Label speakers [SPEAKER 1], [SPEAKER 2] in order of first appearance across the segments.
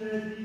[SPEAKER 1] Thank.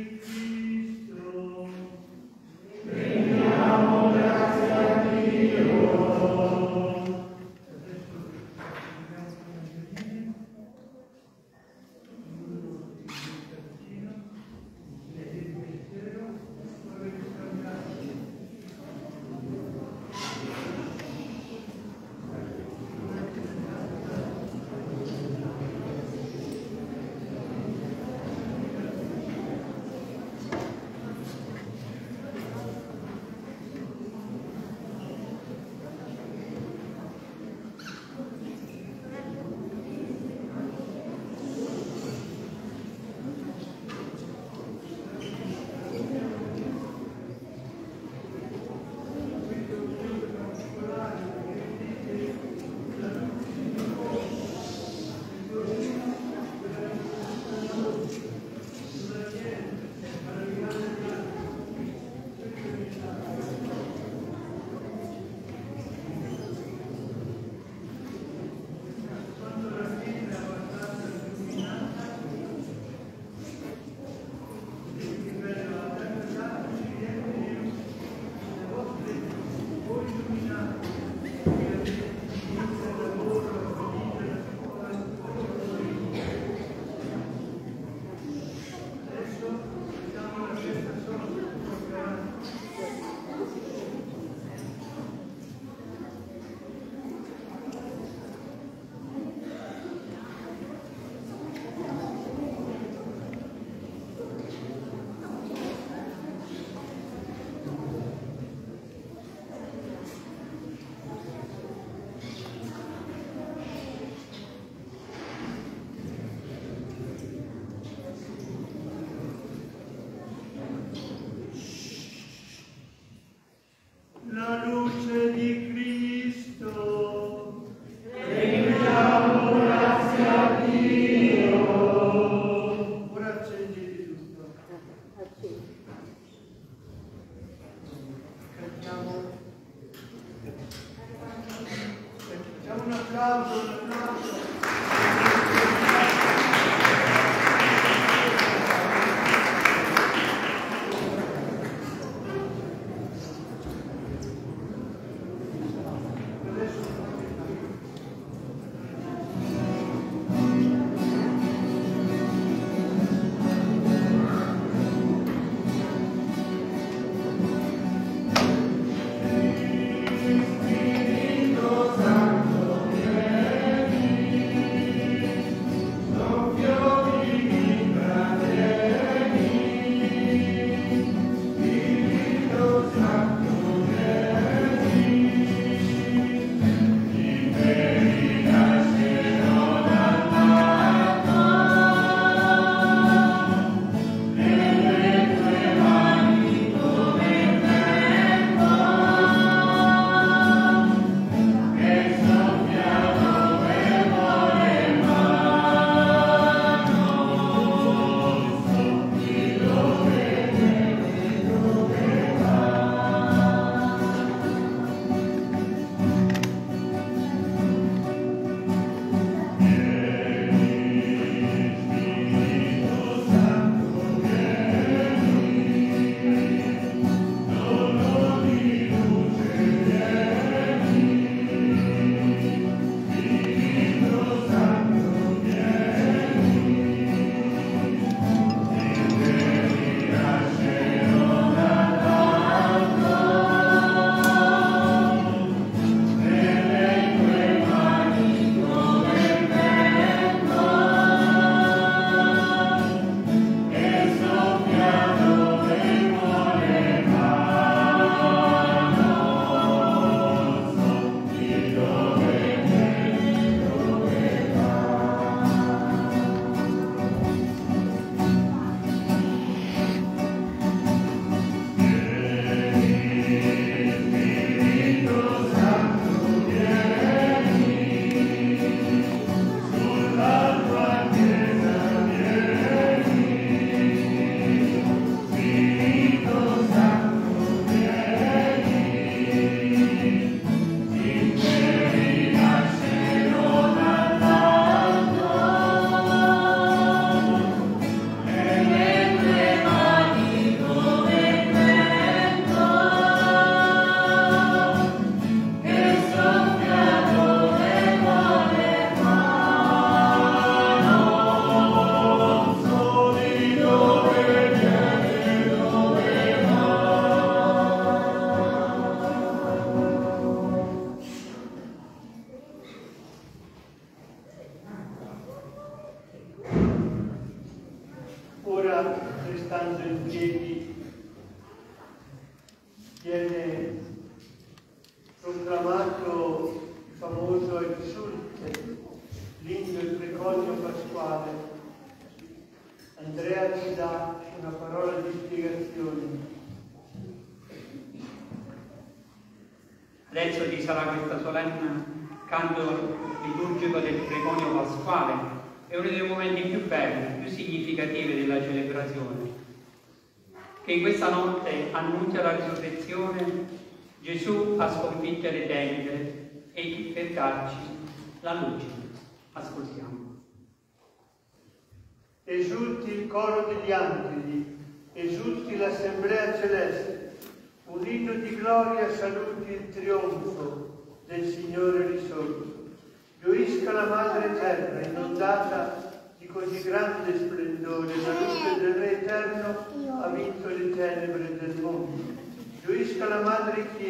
[SPEAKER 1] Applauso, un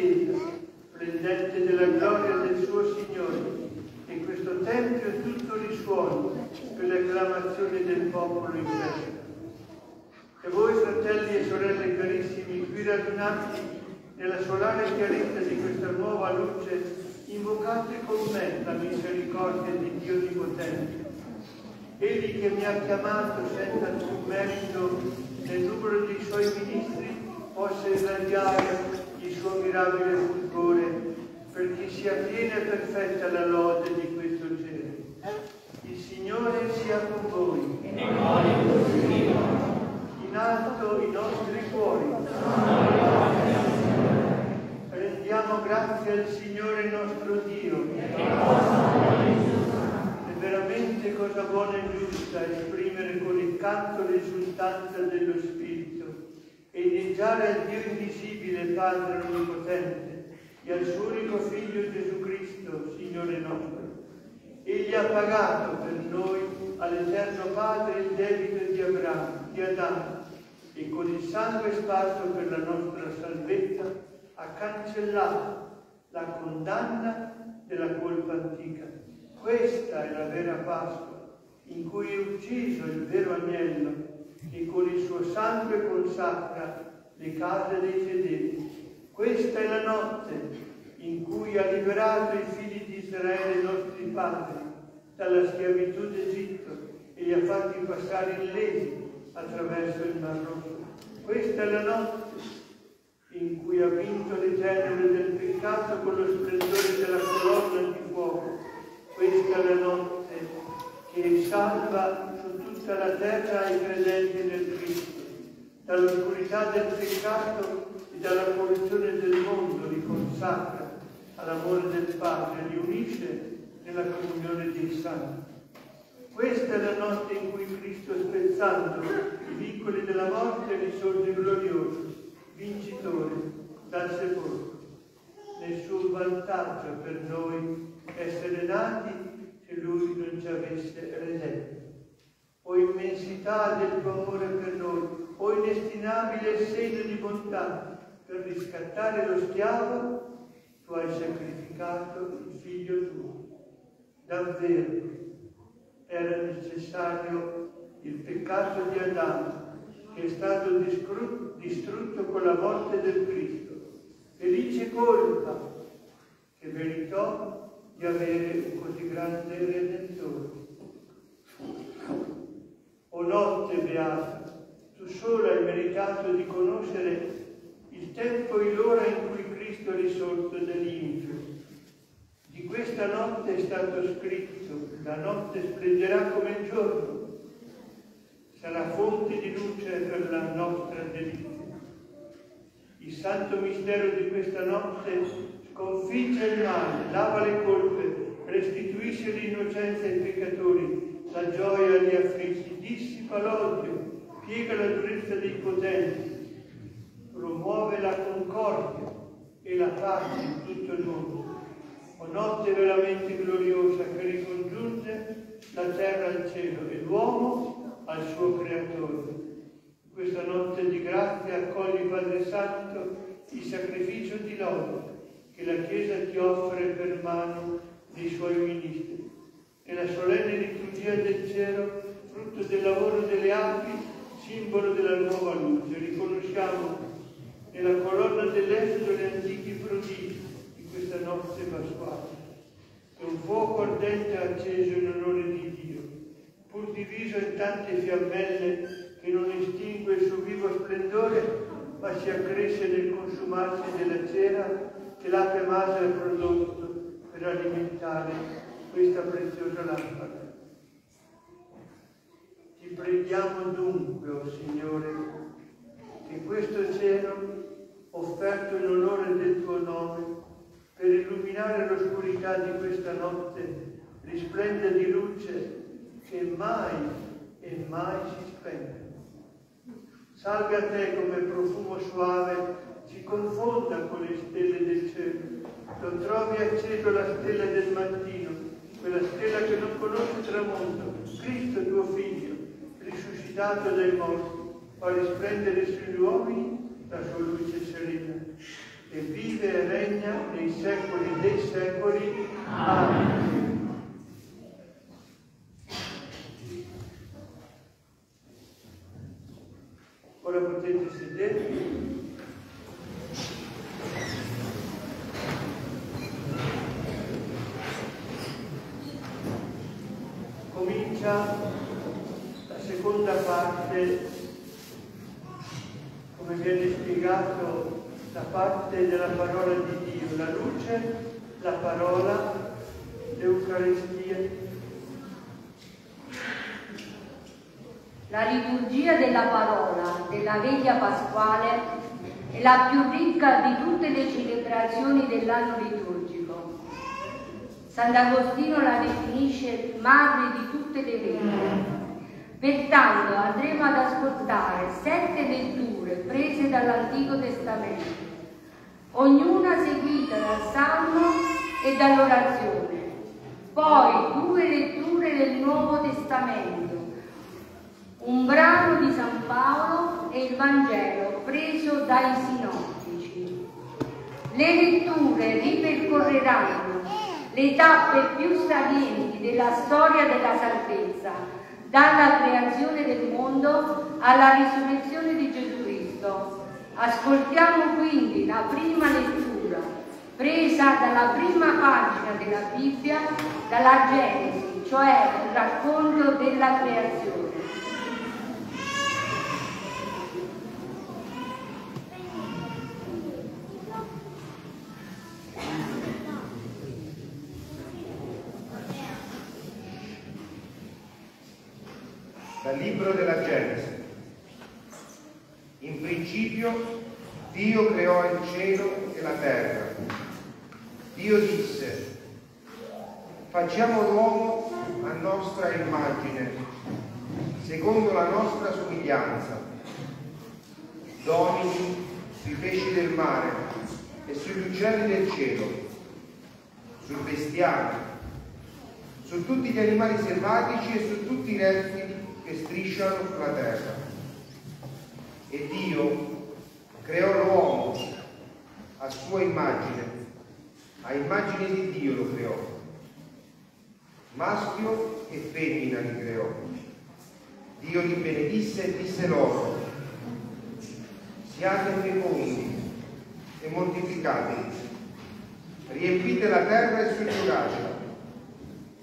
[SPEAKER 1] Chiesa, splendente della gloria del suo Signore, e questo tempio tutto risuona per le acclamazioni del popolo in festa. E voi, fratelli e sorelle carissimi, qui radunati nella solare chiarezza di questa nuova luce, invocate con me la misericordia di Dio Onnipotente. Egli che mi ha chiamato senza alcun merito nel numero dei suoi ministri possa irradiare suo mirabile fulgore perché sia piena e perfetta la lode di questo cielo. Il Signore sia con voi. In alto i nostri cuori. Rendiamo grazie al Signore nostro Dio.
[SPEAKER 2] cosa buona e giusta esprimere con il canto l'esultanza dello Spirito e inneggiare al Dio invisibile Padre Onnipotente e al suo unico Figlio Gesù Cristo, Signore nostro. Egli ha pagato per noi all'Eterno Padre il debito di Abramo, di Adamo, e con il sangue sparso per la nostra salvezza ha cancellato la condanna della colpa antica. Questa è la vera Pasqua, in cui è ucciso il vero agnello che con il suo sangue consacra le case dei fedeli. Questa è la notte in cui ha liberato i figli di Israele, i nostri padri, dalla schiavitù d'Egitto e li ha fatti passare illesi attraverso il Mar Rosso. Questa è la notte in cui ha vinto le tenebre del peccato con lo splendore della colonna di fuoco. Questa è la notte che salva tutta la terra i credenti nel Cristo, dall'oscurità del peccato e dalla corruzione del mondo, li consacra all'amore del Padre, li unisce nella comunione dei santi. Questa è la notte in cui Cristo, spezzando i vincoli della morte, risorge glorioso, vincitore dal sepolcro. Nessun vantaggio per noi essere nati se Lui non ci avesse redento. O immensità del tuo amore per noi, o inestimabile segno di bontà, per riscattare lo schiavo, tu hai sacrificato il figlio tuo. Davvero, era necessario il peccato di Adamo che è stato distrutto con la morte del Cristo. Felice colpa che meritò di avere un così grande Redentore. O notte beata, tu sola hai meritato di conoscere il tempo e l'ora in cui Cristo è risorto dall'infio. Di questa notte è stato scritto, la notte splenderà come il giorno, sarà fonte di luce per la nostra delizia. Il santo mistero di questa notte sconfigge il male, lava le colpe, restituisce l'innocenza ai peccatori, la gioia agli afflitti, dissipa l'odio, piega la durezza dei potenti, promuove la concordia e la pace in tutto il mondo. O notte veramente gloriosa che ricongiunge la terra al cielo e l'uomo al suo creatore. Questa notte di grazia accogli, Padre Santo, il sacrificio di lode che la Chiesa ti offre per mano dei suoi ministri. Nella solenne liturgia del cielo, frutto del lavoro delle api, simbolo della nuova luce, riconosciamo nella colonna dell'Esodo gli antichi prodigi di questa notte pasquale. È un fuoco ardente acceso in onore di Dio pur diviso in tante fiammelle che non estingue il suo vivo splendore, ma si accresce nel consumarsi della cera che l'ape masa ha prodotto per alimentare questa preziosa lampada. Ti preghiamo dunque, o oh Signore, che questo cielo, offerto in onore del tuo nome, per illuminare l'oscurità di questa notte, risplenda di luce che mai e mai si spegne. Salve a te come profumo suave, si confonda con le stelle del cielo. Lo trovi acceso la stella del mattino, quella stella che non conosce tramonto, Cristo tuo Figlio, risuscitato dai morti, fa risplendere sugli uomini la sua luce serena, e vive e regna nei secoli dei secoli. Amen. Ora potete sedervi. Comincia la seconda parte, come viene spiegato, la parte della parola di Dio, la luce, la parola, l'Eucaristia
[SPEAKER 3] La liturgia della parola della veglia pasquale è la più ricca di tutte le celebrazioni dell'anno liturgico. Sant'Agostino la definisce madre di tutte le lettere. Pertanto andremo ad ascoltare sette letture prese dall'Antico Testamento, ognuna seguita dal Salmo e dall'orazione. Poi due letture del Nuovo Testamento, un brano di San Paolo e il Vangelo preso dai sinottici. Le letture ripercorreranno le tappe più salienti della storia della salvezza, dalla creazione del mondo alla risurrezione di Gesù Cristo. Ascoltiamo quindi la prima lettura, presa dalla prima pagina della Bibbia, dalla Genesi, cioè il racconto della creazione.
[SPEAKER 4] Dal libro della Genesi. In principio Dio creò il cielo e la terra. Dio disse, facciamo l'uomo a nostra immagine, secondo la nostra somiglianza. Domini sui pesci del mare e sugli uccelli del cielo, sul bestiame, su tutti gli animali selvatici e su tutti i rettili che strisciano sulla terra. E Dio creò l'uomo a sua immagine, a immagine di Dio lo creò. Maschio e femmina li creò. Dio li benedisse e disse loro, siate fecondi e moltiplicatevi, riempite la terra e soggiogate,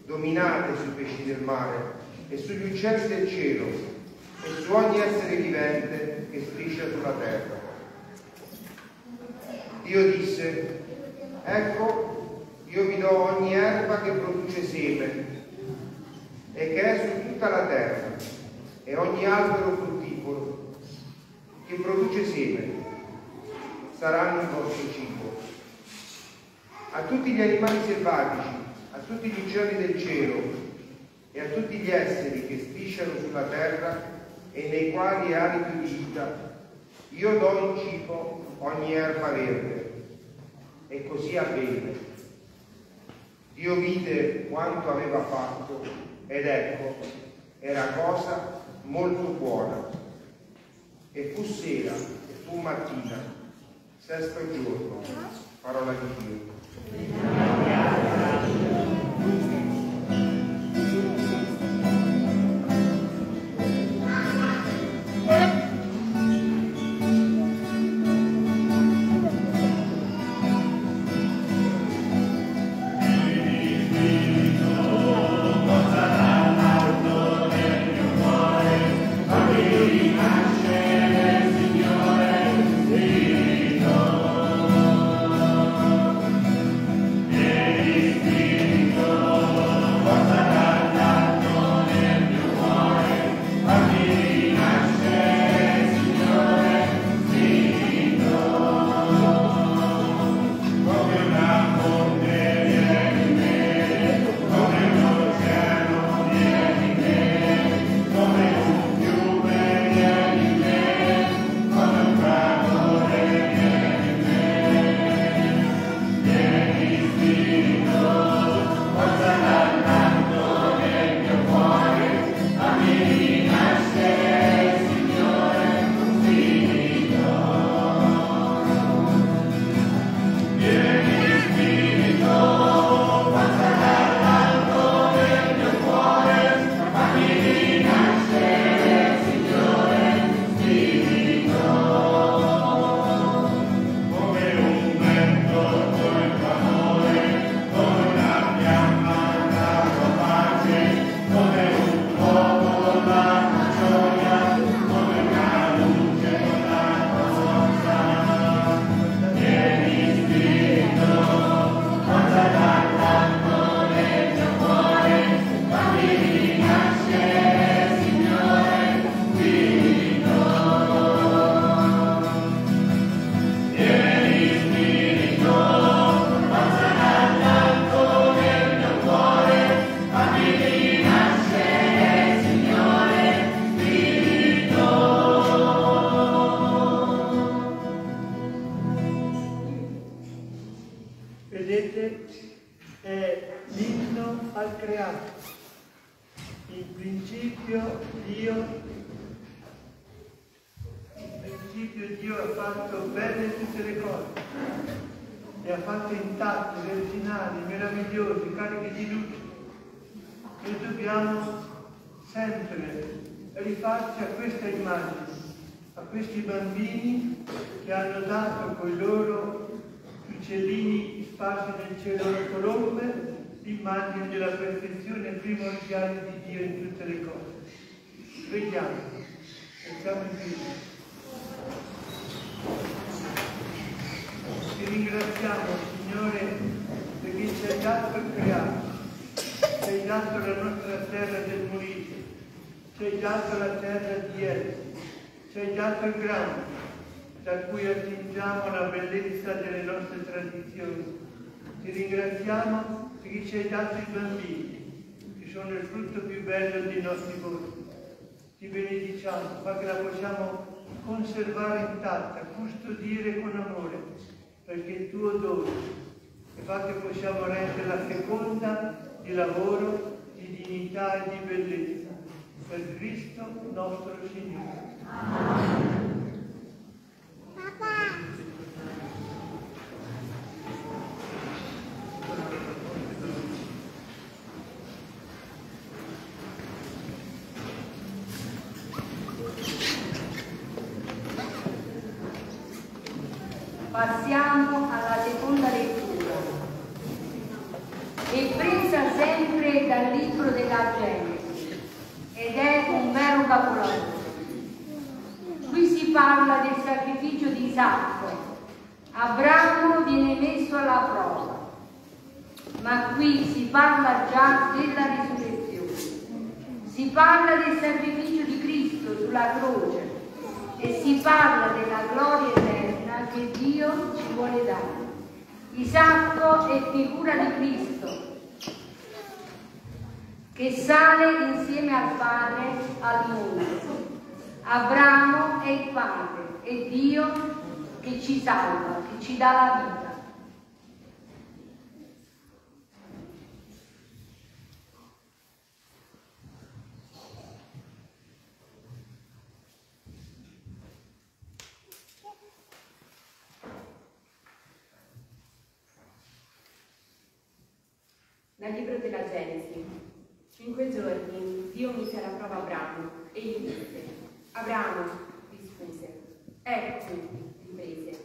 [SPEAKER 4] dominate sui pesci del mare e sugli uccelli del cielo e su ogni essere vivente che striscia sulla terra. Dio disse, ecco, io vi do ogni erba che produce seme e che è su tutta la terra e ogni albero frutticolo che produce seme saranno il vostro cibo. A tutti gli animali selvatici, a tutti gli uccelli del cielo e a tutti gli esseri che strisciano sulla terra e nei quali è alito di vita, io do in cibo ogni erba verde. E così avvenne. Dio vide quanto aveva fatto ed ecco, era cosa molto buona. E fu sera e fu mattina, sesto giorno, parola di Dio.
[SPEAKER 2] Ringraziamo perché ci hai dato i bambini, che sono il frutto più bello dei nostri volti. Ti benediciamo, fa che la possiamo conservare intatta, custodire con amore, perché il tuo dono, e fa che possiamo renderla feconda di lavoro, di dignità e di bellezza, per Cristo nostro Signore.
[SPEAKER 3] Papà! Passiamo alla seconda lettura. È presa sempre dal libro della Genesi ed è un vero capolavoro. Qui si parla del sacrificio di Isacco. Abramo viene messo alla prova, ma qui si parla già della risurrezione. Si parla del sacrificio di Cristo sulla croce e si parla della gloria eterna che Dio ci vuole dare. Isacco è figura di Cristo che sale insieme al Padre al mondo. Abramo è il Padre, è Dio che ci salva, che ci dà la vita.
[SPEAKER 5] Dal libro della Genesi. In quei giorni Dio mise alla prova Abramo e gli disse, Abramo, rispose, ecco, riprese,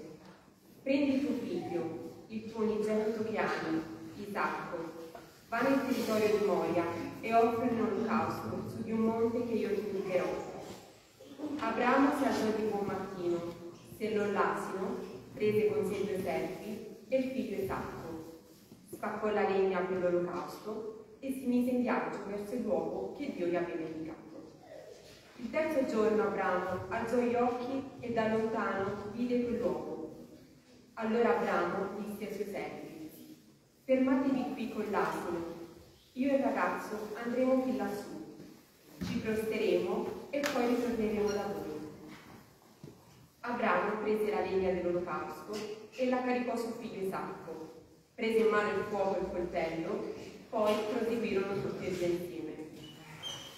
[SPEAKER 5] prendi tuo figlio, il tuo unigenito che ami, Isacco, va nel territorio di Moria e offre un olocausto su di un monte che io ti indicherò. Abramo si alzò di buon mattino, sellò l'asino, prese con sé due serpi e il figlio Isacco spaccò la legna per l'olocausto e si mise in viaggio verso il luogo che Dio gli aveva indicato. Il terzo giorno Abramo alzò gli occhi e da lontano vide quel luogo. Allora Abramo disse ai suoi servi, fermatevi qui con l'asino, io e il ragazzo andremo fin lassù, ci prosteremo e poi ritorneremo da voi. Abramo prese la legna dell'olocausto e la caricò sul figlio Isacco prese in mano il fuoco e il coltello, poi proseguirono tutti e due insieme.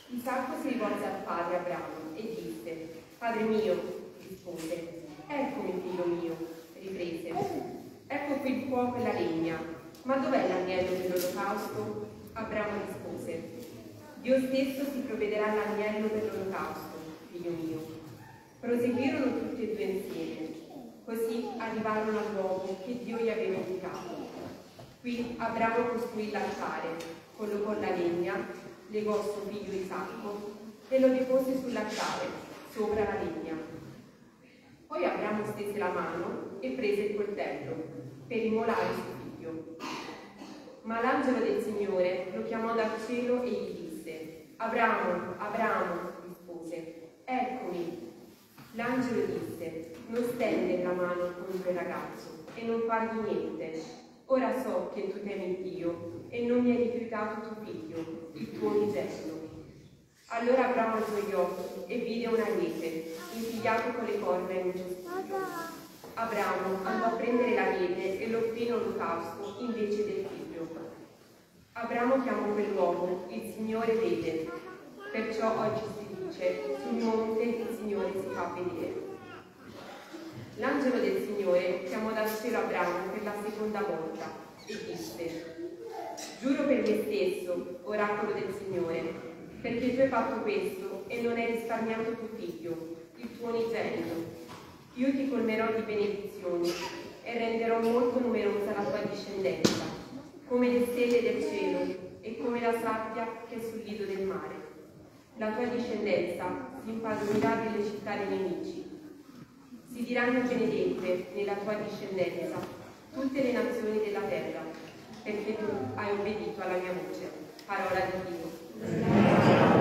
[SPEAKER 5] Isacco si rivolse al padre Abramo e disse, Padre mio, rispose, eccomi figlio mio, riprese, ecco qui il fuoco e la legna, ma dov'è l'agnello dell'olocausto? Abramo rispose, Dio stesso si provvederà all'agnello dell'olocausto, figlio mio. Proseguirono tutti e due insieme, così arrivarono al luogo che Dio gli aveva indicato. Qui Abramo costruì l'altare, collocò la legna, legò suo figlio Isacco e lo depose sull'altare, sopra la legna. Poi Abramo stese la mano e prese il coltello per immolare suo figlio. Ma l'angelo del Signore lo chiamò dal cielo e gli disse, Abramo, Abramo, rispose, eccomi. L'angelo disse, non stendere la mano contro il ragazzo e non fargli niente, Ora so che tu temi Dio e non mi hai rifiutato tuo figlio, il tuo unigenito. Allora Abramo alzò gli occhi e vide un agnete, infigliato con le corna in cespuglo. Abramo andò a prendere la lieve e lo offrì in olocausto invece del figlio. Abramo chiamò quell'uomo, il Signore vede, perciò oggi si dice, sul monte il Signore si fa vedere. L'angelo del Signore chiamò dal cielo Abramo per la seconda volta e disse, Giuro per me stesso, oracolo del Signore, perché tu hai fatto questo e non hai risparmiato tuo figlio, il tuo unigenito. Io ti colmerò di benedizioni e renderò molto numerosa la tua discendenza, come le stelle del cielo e come la sabbia che è sul lido del mare. La tua discendenza si impadronirà delle città dei nemici si diranno benedette nella tua discendenza tutte le nazioni della terra, perché tu hai obbedito alla mia voce. Parola di Dio.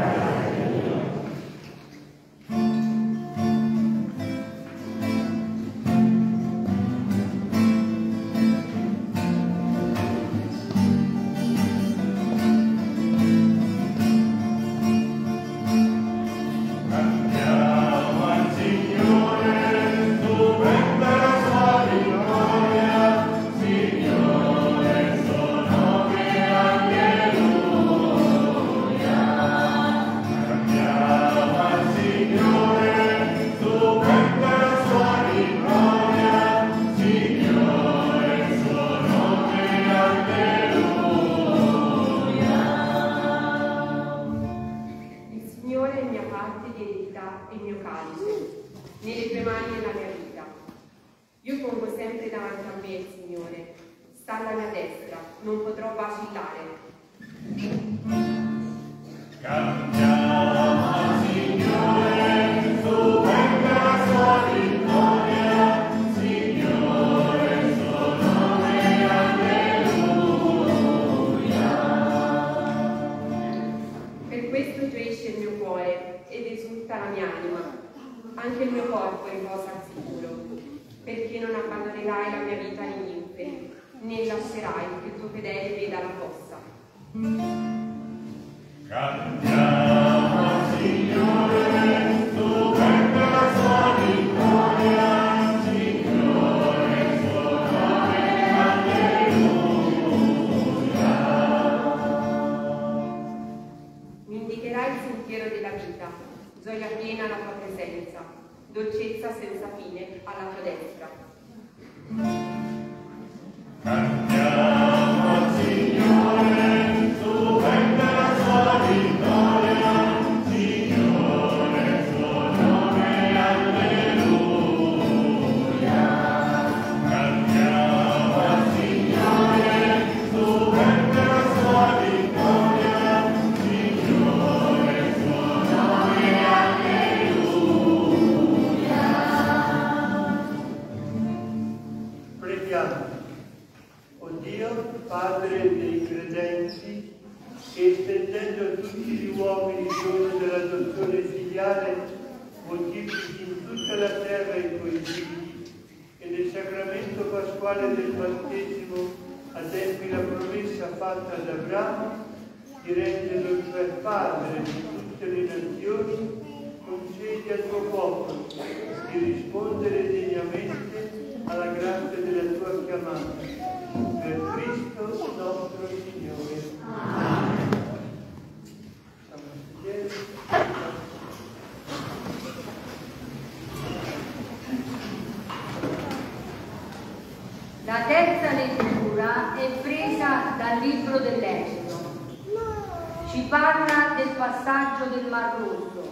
[SPEAKER 3] ci parla del passaggio del Mar Rosso,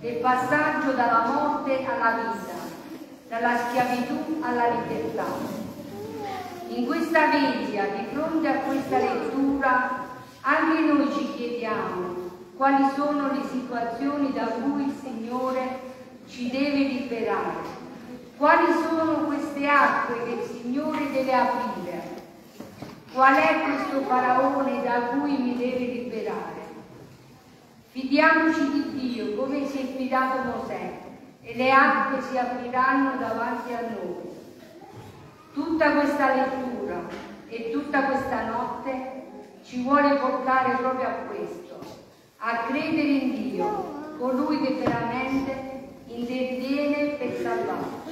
[SPEAKER 3] del passaggio dalla morte alla vita, dalla schiavitù alla libertà. In questa veglia, di fronte a questa lettura, anche noi ci chiediamo quali sono le situazioni da cui il Signore ci deve liberare, quali sono queste acque che il Signore deve aprire Fidiamoci di Dio come si è fidato Mosè e le acque si apriranno davanti a noi. Tutta questa lettura e tutta questa notte ci vuole portare proprio a questo, a credere in Dio, colui che veramente interviene per salvarci.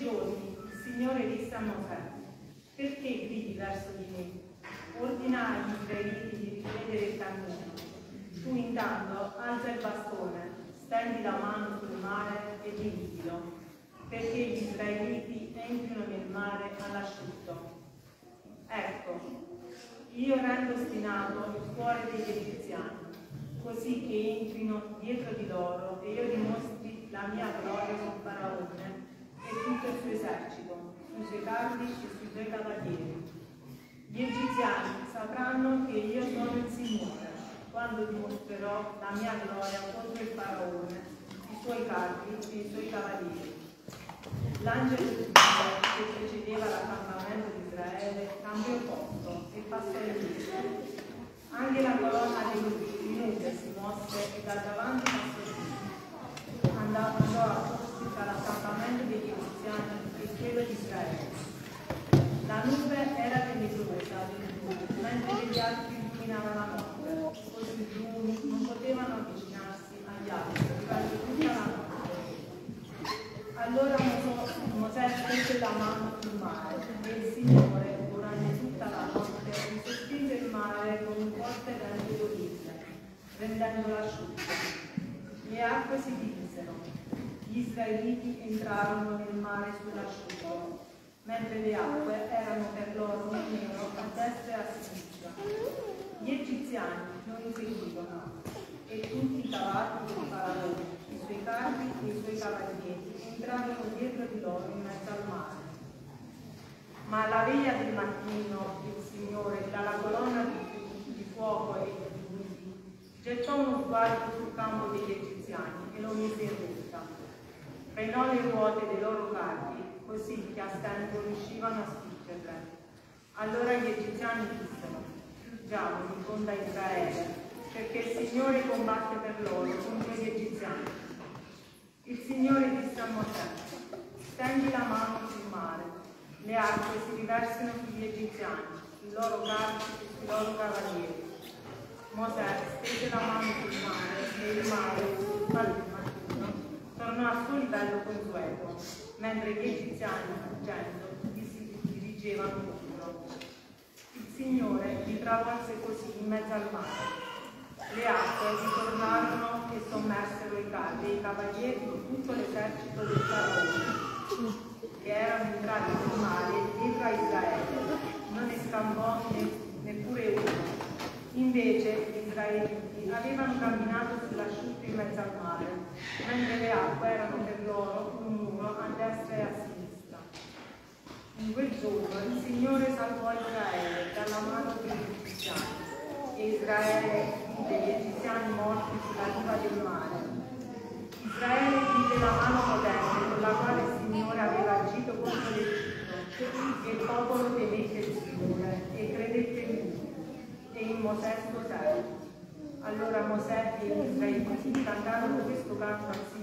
[SPEAKER 6] giorni il Signore disse a Mosè, perché gridi verso di me? Ordina agli israeliti di riprendere il cammino. Tu intanto alza il bastone, stendi la mano sul mare e dividilo, perché gli israeliti entrino nel mare all'asciutto. Ecco, io rendo ostinato il cuore degli egiziani, così che entrino dietro di loro e io dimostri la mia gloria su Faraone e tutto il suo esercito, sui suoi carri e sui suoi cavalieri. Gli egiziani sapranno che io sono il Signore, quando dimostrerò la mia gloria contro il Faraone, i suoi carri e i suoi cavalieri. L'angelo di Dio che precedeva l'accampamento di Israele cambiò posto e passò in mezzo. Anche la colonna dei nube si mosse e da davanti passò. Andò, andò apposta dall'accampamento degli egiziani quello di Israele. La nube era tenebrosa, mentre gli altri illuminavano la notte, così i giuni non potevano avvicinarsi agli altri durante tutta la notte. Allora Mosè stese la mano sul mare e il Signore, durante tutta la notte, sospinge il mare con un forte vento d'origine, rendendolo asciutto. Le acque si divisero. Gli israeliti entrarono nel mare sull'asciutto, mentre le acque erano per loro un nero a destra e a sinistra. Gli egiziani non li seguivano e tutti i cavalli del faraone, i suoi carri e i suoi cavalieri entrarono dietro di loro in mezzo al mare. Ma alla veglia del mattino il Signore, dalla colonna di, di fuoco e di luci, gettò uno sguardo sul campo degli egiziani e lo mise in. Frenò le ruote dei loro carri, così che a stento riuscivano a spingerle. Allora gli egiziani dissero, già di fronte a Israele, perché il Signore combatte per loro contro gli egiziani. Il Signore disse a Mosè, stendi la mano sul mare, le acque si riversano sugli egiziani, sui loro carri e sui loro cavalieri. Mosè stese la mano sul mare e il mare, sul mattino, tornò al suo livello consueto, mentre gli egiziani, fuggendo, dirigevano contro. Il Signore li travolse così in mezzo al mare. Le acque ritornarono e sommersero i carri i cavalieri di tutto l'esercito del faraone, che erano entrati nel mare dietro a Israele. Non ne scampò ne, neppure uno. Invece gli israeliti avevano camminato sull'asciutto in mezzo al mare, mentre le acque erano per loro un muro a destra e a sinistra. In quel giorno il Signore salvò Israele dalla mano degli egiziani e Israele vide gli egiziani morti sulla riva del mare. Israele vide la mano potente con la quale il Signore aveva agito contro l'Egitto e il popolo temette il Signore e credette in lui e in Mosè suo servo. Allora Mosè e gli israeliti cantarono questo canto al Signore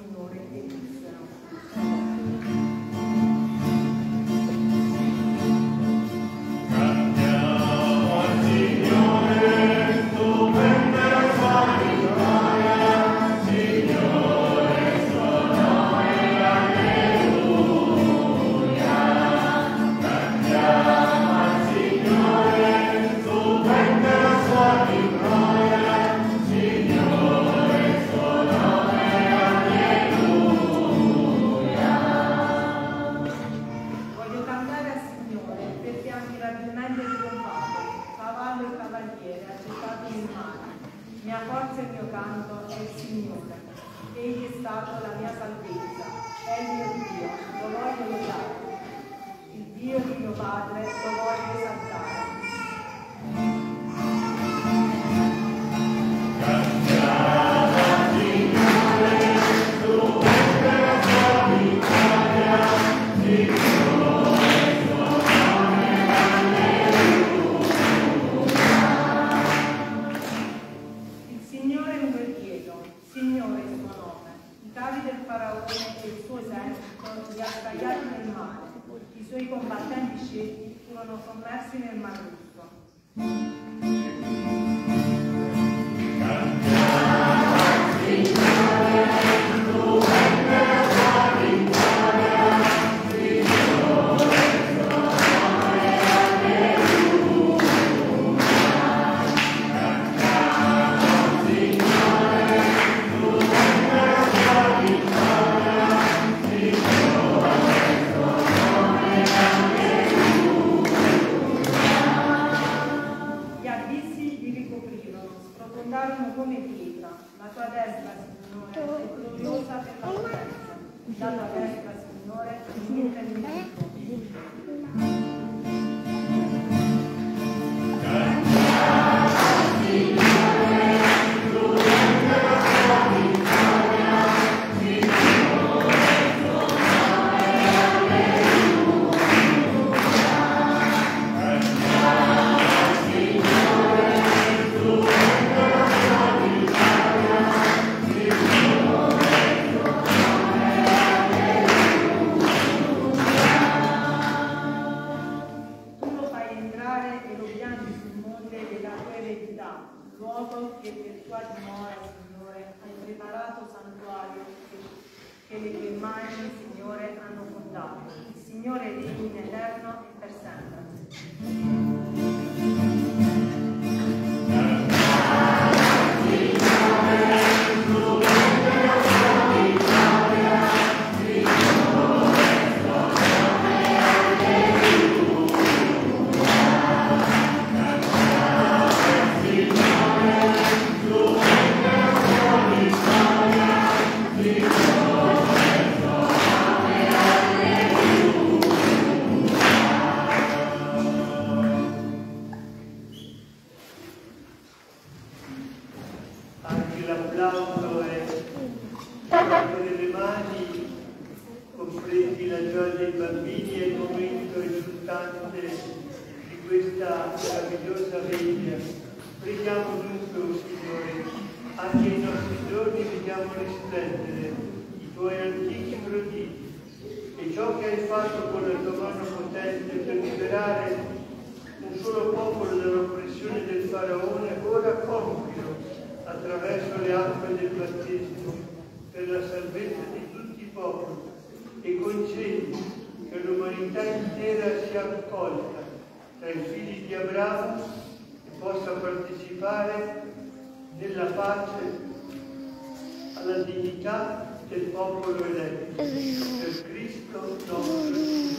[SPEAKER 2] dignità del popolo eletto per Cristo nostro Signore.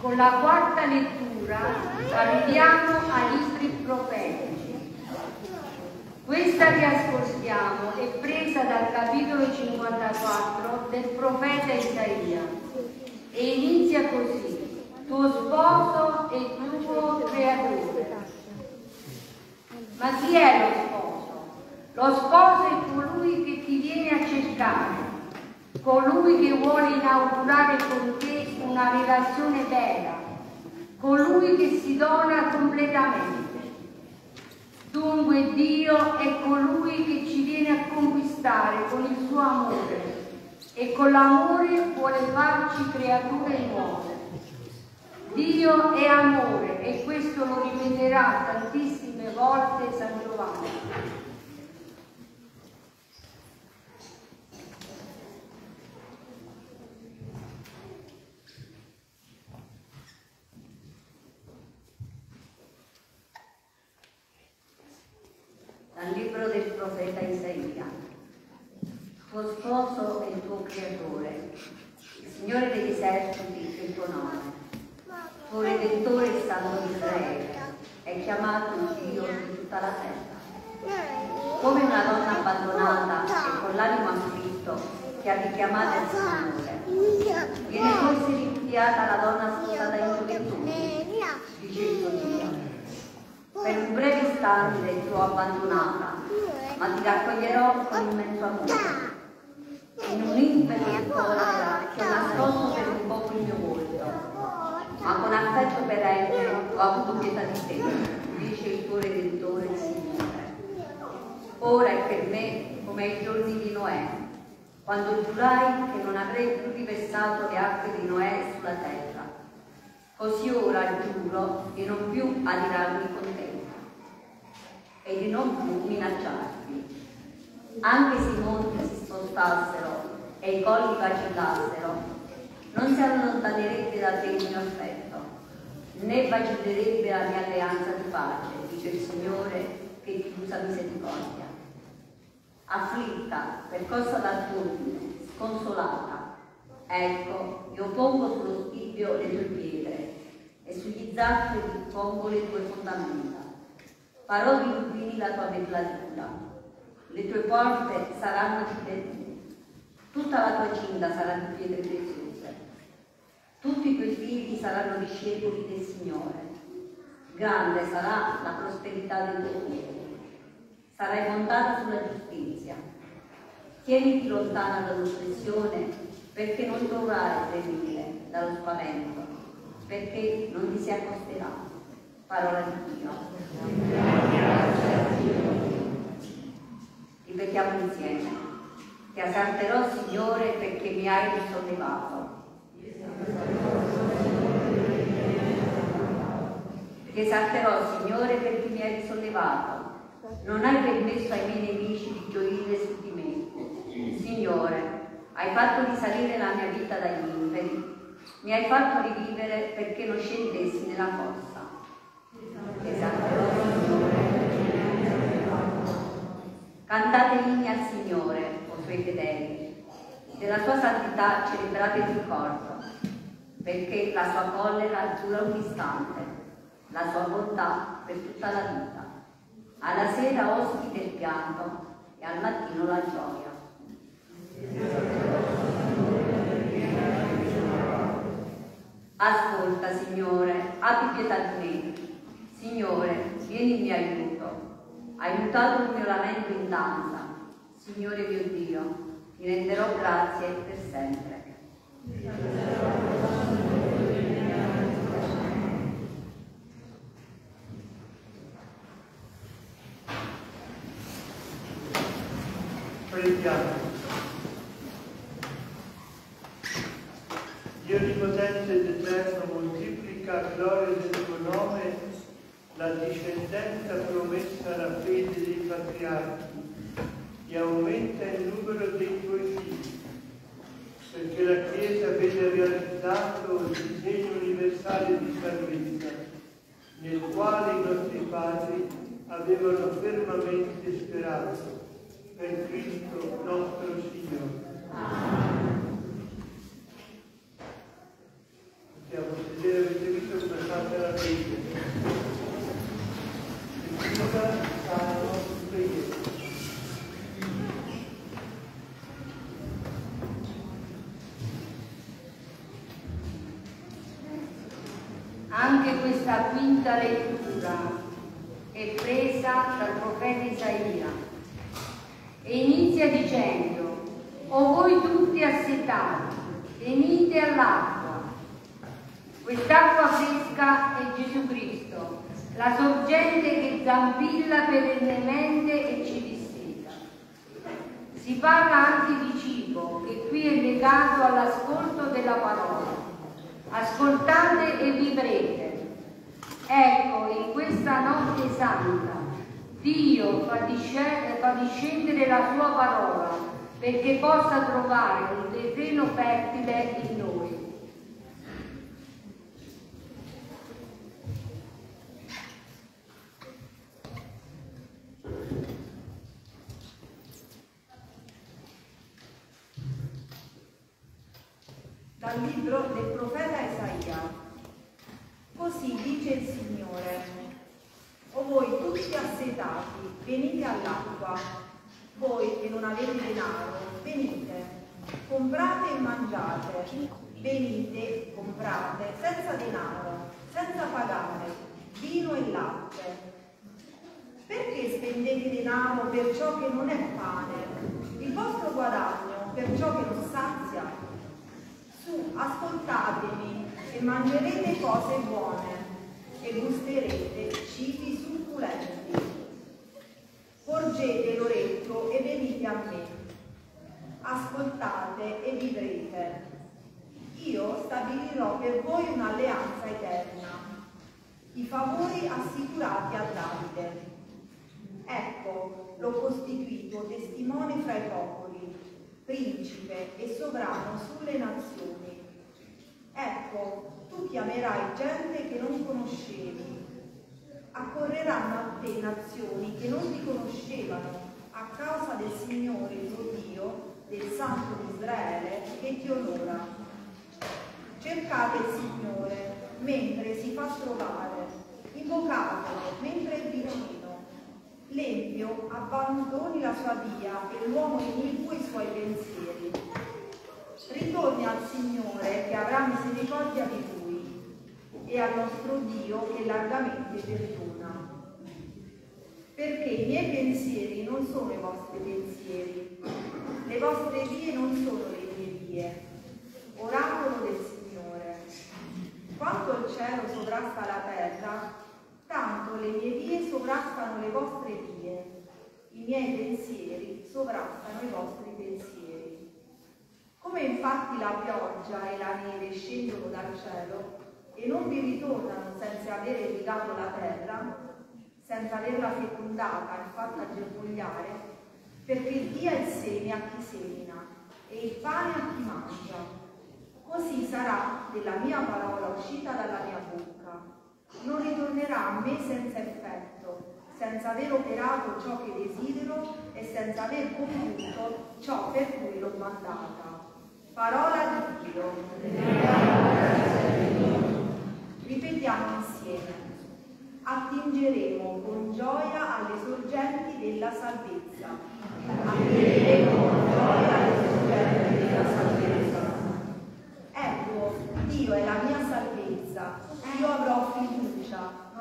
[SPEAKER 3] Con la quarta lettura arriviamo ai libri profetici. Questa che ascoltiamo è presa dal capitolo 54 del profeta Isaia e inizia così, tuo sposo è tuo creatore. Ma chi è lo sposo? Lo sposo è colui che ti viene a cercare, colui che vuole inaugurare con te una relazione vera, colui che si dona completamente. Dunque Dio è colui che ci viene a conquistare con il suo amore e con l'amore vuole farci creature nuove. Dio è amore e questo lo ripeterà tantissime volte San Giovanni.
[SPEAKER 7] Dal libro del profeta Isaia. Tuo sposo è il tuo creatore, il Signore degli eserciti è il tuo nome. Tuo Redentore il Santo di Israele, è chiamato il Dio di tutta la terra. Come una donna abbandonata e con l'animo afflitto che ha richiamato il Signore. Viene forse ripudiata la donna sposata in gioventù, dice il tuo Dio. Per un breve istante ho abbandonata, ma ti raccoglierò con immenso amore. In un impeto di collera ti ho nascosto per un poco il mio volto, ma con affetto perenne ho avuto pietà di te, dice il tuo Redentore, Signore. Ora è per me come ai giorni di Noè, quando giurai che non avrei più riversato le acque di Noè sulla terra. Così ora giuro di non più adirarmi con te e di non più minacciarti. Anche se i monti si spostassero e i colli vacillassero, non si allontanerebbe da te il mio affetto, né vacillerebbe la mia alleanza di pace, dice il Signore che ti usa misericordia. Afflitta, percossa d'altrui, sconsolata, ecco, io pongo sullo stipio le tue pietre e sugli zaffiri pongo le tue fondamenta. Farò rubini la tua vellatura, le tue porte saranno di tutta la tua cinta sarà di pietre preziose, tutti i tuoi figli saranno discepoli del Signore, grande sarà la prosperità del tuo cuore, sarai montata sulla giustizia, tieniti lontana dall'oppressione perché non dovrai fremire dallo spavento, perché non ti si accosterà. Parola di Dio. Ripetiamo insieme. Ti esalterò, Signore, perché mi hai risollevato. Ti esalterò, Signore, perché mi hai risollevato. Non hai permesso ai miei nemici di gioire su di me. Signore, hai fatto risalire la mia vita dagli inferi. Mi hai fatto rivivere perché non scendessi nella fossa. Signore. Cantate inni al Signore, o suoi fedeli. Della sua santità celebrate il ricordo, perché la sua collera dura un istante, la sua bontà per tutta la vita. Alla sera ospite il pianto e al mattino la gioia. Ascolta, Signore, abbi pietà di me. Signore, vieni in mio aiuto. Hai mutato il mio lamento in danza. Signore mio Dio, ti renderò grazie per sempre.
[SPEAKER 2] Preghiamo. Dio Onnipotente ed Eterno, moltiplica a gloria del tuo nome la discendenza promessa alla fede dei patriarchi e aumenta il numero dei tuoi figli, perché la Chiesa vede realizzato il disegno universale di salvezza, nel quale i nostri padri avevano fermamente sperato, per Cristo nostro Signore. Possiamo sedere, avete visto come fatta la fede.
[SPEAKER 3] Anche questa quinta lettura è presa dal profeta Isaia e inizia dicendo, o voi tutti assetati, venite all'acqua. Quest'acqua fresca è Gesù Cristo, la sorgente che zampilla perennemente e ci disseta. Si parla anche di cibo, che qui è legato all'ascolto della parola. Ascoltate e vivrete. Ecco, in questa notte santa, Dio fa, discendere, la sua parola perché possa trovare un terreno fertile in noi.
[SPEAKER 8] Dal libro del profeta Isaia. Così dice il Signore, o voi tutti assetati, venite all'acqua, voi che non avete denaro, venite, comprate e mangiate, venite, comprate, senza denaro, senza pagare, vino e latte. Perché spendete denaro per ciò che non è pane, il vostro guadagno per ciò che non sazia? Su, ascoltatemi e mangerete cose buone e gusterete cibi succulenti. Porgete l'orecchio e venite a me. Ascoltate e vivrete. Io stabilirò per voi un'alleanza eterna, i favori assicurati a Davide. Ecco, l'ho costituito testimone fra i popoli, principe e sovrano sulle nazioni. Ecco, tu chiamerai gente che non conoscevi. Accorreranno a te nazioni che non ti conoscevano a causa del Signore tuo Dio, del Santo di Israele, che ti onora. Cercate il Signore mentre si fa trovare, invocatelo mentre è vicino. L'empio abbandoni la sua via e l'uomo iniquo i suoi pensieri. Ritorni al Signore che avrà misericordia di lui e al nostro Dio che largamente perdona. Perché i miei pensieri non sono i vostri pensieri, le vostre vie non sono le mie vie. Oracolo del Signore. Quanto il cielo sovrasta la terra, tanto le mie vie sovrastano le vostre vie, i miei pensieri sovrastano i vostri pensieri. Come infatti la pioggia e la neve scendono dal cielo e non vi ritornano senza aver irrigato la terra, senza averla fecondata e fatta germogliare, perché dia il seme a chi semina e il pane a chi mangia. Così sarà della mia parola uscita dalla mia bocca. Non ritornerà a me senza effetto, senza aver operato ciò che desidero e senza aver compiuto ciò per cui l'ho mandata. Parola di Dio. Ripetiamo insieme. Attingeremo con gioia alle sorgenti della salvezza. Attingeremo con gioia alle sorgenti della salvezza. Ecco, Dio è la mia salvezza. Io avrò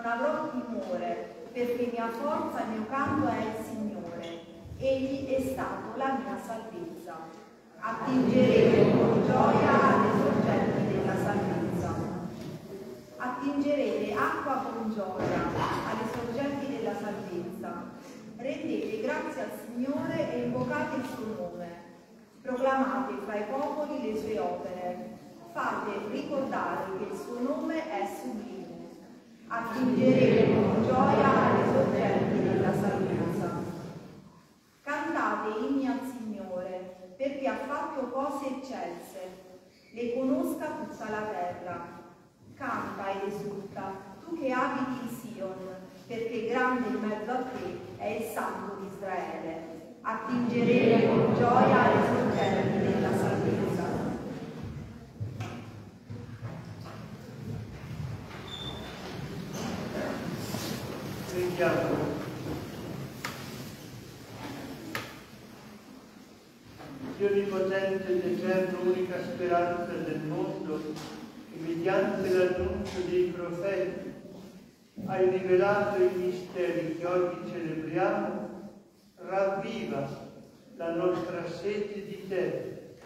[SPEAKER 8] non avrò timore, perché mia forza e mio canto è il Signore. Egli è stato la mia salvezza. Attingeremo con gioia alle sorgenti della salvezza. Attingerete acqua con gioia alle sorgenti della salvezza. Rendete grazie al Signore e invocate il suo nome. Proclamate fra i popoli le sue opere. Fate ricordare che il suo nome è sublime. Attingerete con gioia alle sorgenti della salvezza. Cantate inni al Signore, perché ha fatto cose eccelse. Le conosca tutta la terra. Canta ed esulta, tu che abiti in Sion, perché grande in mezzo a te è il Santo di Israele. Attingerete con gioia alle sorgenti della salvezza.
[SPEAKER 2] Preghiamo. Dio Onnipotente ed Eterno, unica speranza del mondo, che mediante l'annuncio dei profeti hai rivelato i misteri che oggi celebriamo, ravviva la nostra sete di te,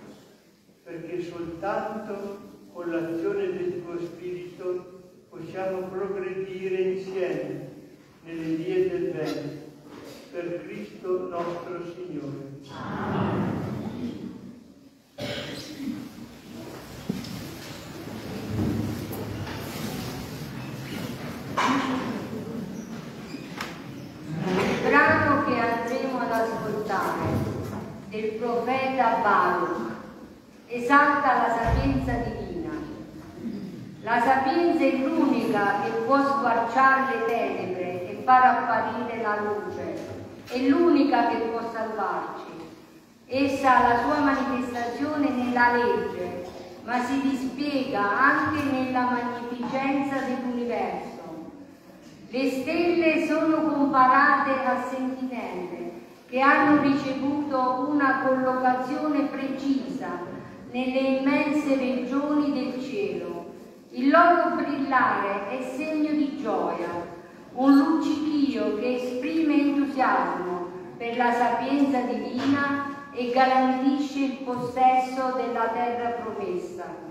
[SPEAKER 2] perché soltanto con l'azione del tuo Spirito possiamo progredire insieme nelle vie del bene, per Cristo nostro Signore.
[SPEAKER 3] Il brano che andremo ad ascoltare del profeta Baruch esalta la sapienza divina. La sapienza è l'unica che può squarciare le tenebre far apparire la luce, è l'unica che può salvarci. Essa ha la sua manifestazione nella legge, ma si dispiega anche nella magnificenza dell'universo. Le stelle sono comparate a sentinelle che hanno ricevuto una collocazione precisa nelle immense regioni del cielo. Il loro brillare è segno di gioia, un luccichio che esprime entusiasmo per la sapienza divina e garantisce il possesso della terra promessa.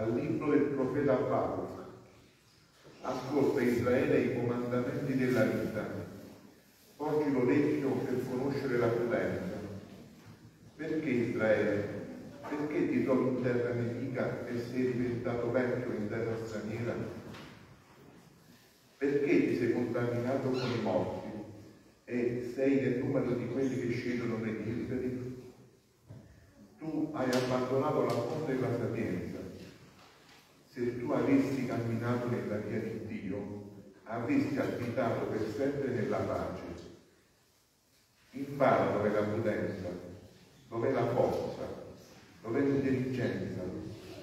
[SPEAKER 9] al libro del profeta Baruch. Ascolta Israele i comandamenti della vita. Porgi l'orecchio per conoscere la prudenza. Perché Israele? Perché ti trovi in terra nemica e sei diventato vecchio in terra straniera? Perché ti sei contaminato con i morti e sei nel numero di quelli che scendono negli inferi? Tu hai abbandonato la fonte della sapienza se tu avessi camminato nella via di Dio, avresti abitato per sempre nella pace. Impara dov'è la prudenza, dov'è la forza, dov'è l'intelligenza,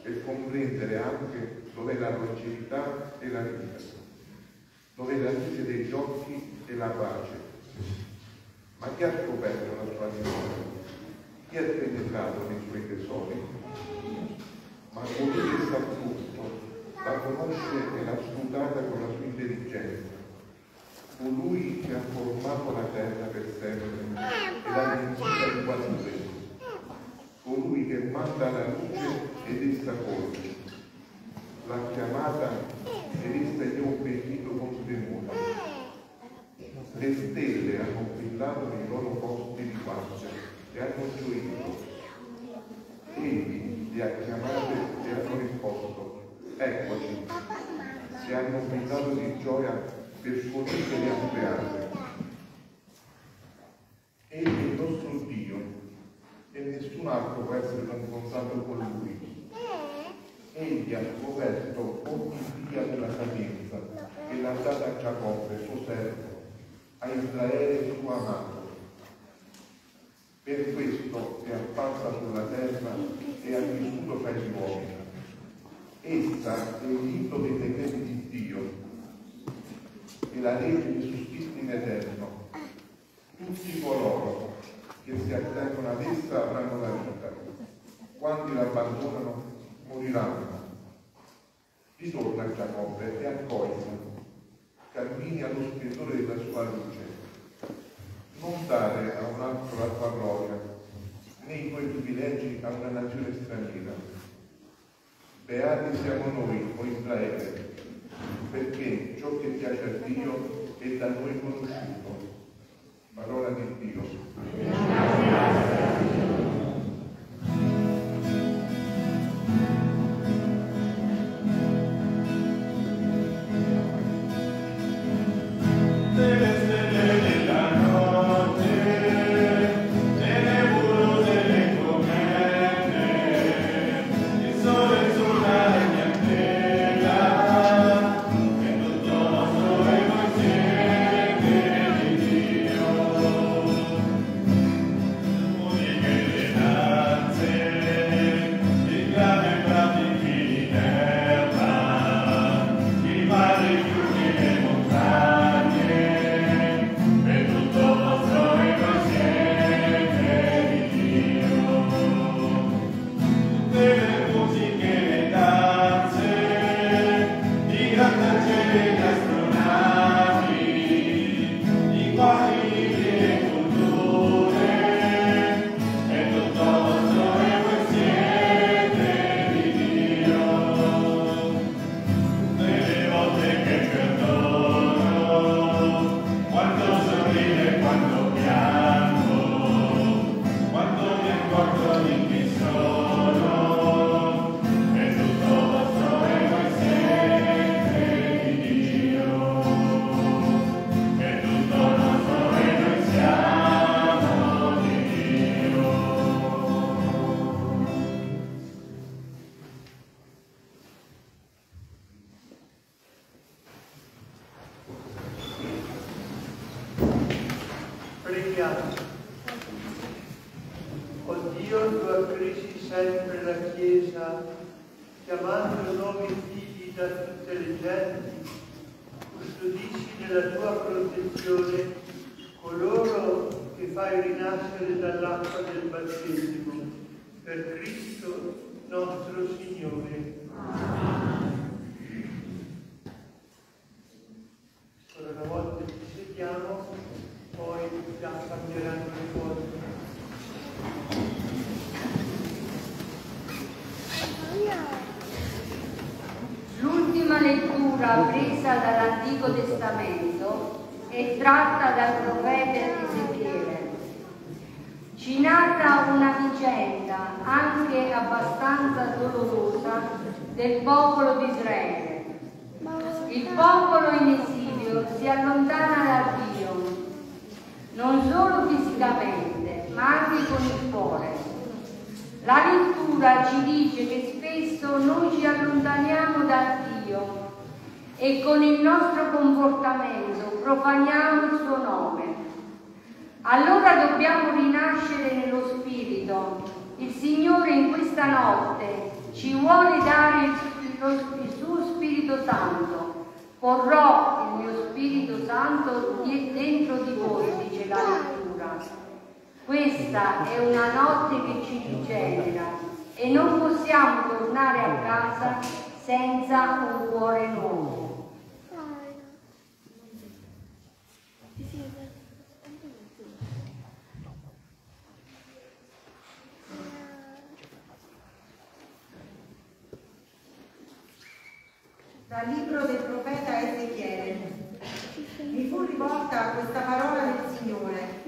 [SPEAKER 9] per comprendere anche dov'è la longevidità e la vita, dov'è la luce degli occhi e la pace. Ma chi ha scoperto la sua dimora? Chi ha penetrato nei suoi tesori? Ma colui che sa tutto, la conosce e l'ha scrutata con la sua intelligenza. Colui che ha formato la terra per sempre e l'ha riempita di quasi Colui che manda la luce ed essa corre. L'ha chiamata ed essa gli ha obbedito con temore. Le stelle hanno brillato nei loro posti di pace e hanno gioito. Egli li ha chiamate e hanno risposto, eccoci, si hanno brillato di gioia per li ha creati. Egli è il nostro Dio e nessun altro può essere confrontato con Lui. Egli ha scoperto ogni via della sapienza e l'ha data a Giacobbe, suo servo, a Israele suo amato. Per questo è apparsa sulla terra e ha vissuto tra gli uomini. Essa è il libro dei decreti di Dio e la legge che sussiste in eterno. Tutti coloro che si attengono ad essa avranno la vita. Quando la abbandonano moriranno. Ritorna Giacobbe e accoglie cammini allo splendore della sua luce. Non dare a un altro la tua gloria, né i tuoi privilegi a una nazione straniera. Beati siamo noi, o Israele, perché ciò che piace a Dio è da noi conosciuto. Parola
[SPEAKER 1] di Dio. Delle
[SPEAKER 3] santo dentro di voi, dice la lettura. Questa è una notte che ci rigenera e non possiamo tornare a casa senza un cuore nuovo.
[SPEAKER 8] dal libro del profeta Ezechiele. Mi fu rivolta questa parola del Signore.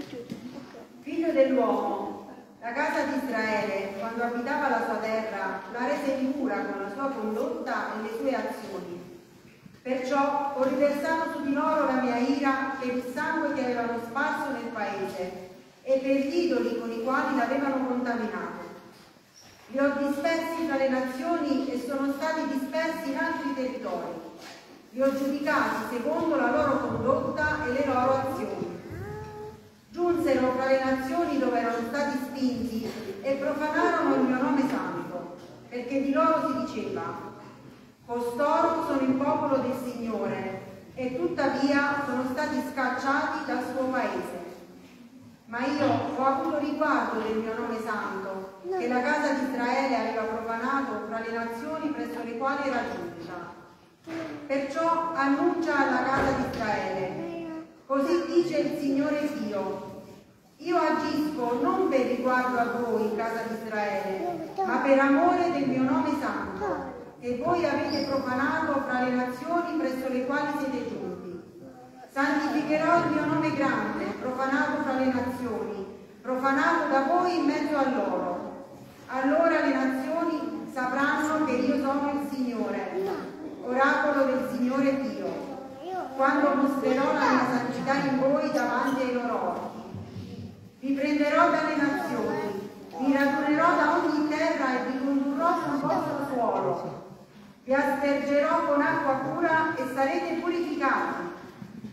[SPEAKER 8] Figlio dell'uomo, la casa di Israele, quando abitava la sua terra, la rese impura con la sua condotta e le sue azioni. Perciò ho riversato su di loro la mia ira per il sangue che avevano sparso nel paese e per gli idoli con i quali l'avevano contaminato. Li ho dispersi tra le nazioni e sono stati dispersi in altri territori. Li ho giudicati secondo la loro condotta e le loro azioni. Giunsero fra le nazioni dove erano stati spinti e profanarono il mio nome santo, perché di loro si diceva, costoro sono il popolo del Signore e tuttavia sono stati scacciati dal suo paese. Ma io ho avuto riguardo del mio nome santo, che la casa di Israele aveva profanato fra le nazioni presso le quali era giunta. Perciò annuncia alla casa di Israele, così dice il Signore Dio, io agisco non per riguardo a voi, casa di Israele, ma per amore del mio nome santo, che voi avete profanato fra le nazioni presso le quali siete giunti. Santificherò il mio nome grande, profanato fra le nazioni, profanato da voi in mezzo a loro. Allora le nazioni sapranno che io sono il Signore, oracolo del Signore Dio, quando mostrerò la mia santità in voi davanti ai loro occhi. Vi prenderò dalle nazioni, vi radunerò da ogni terra e vi condurrò sul vostro suolo. Vi aspergerò con acqua pura e sarete purificati.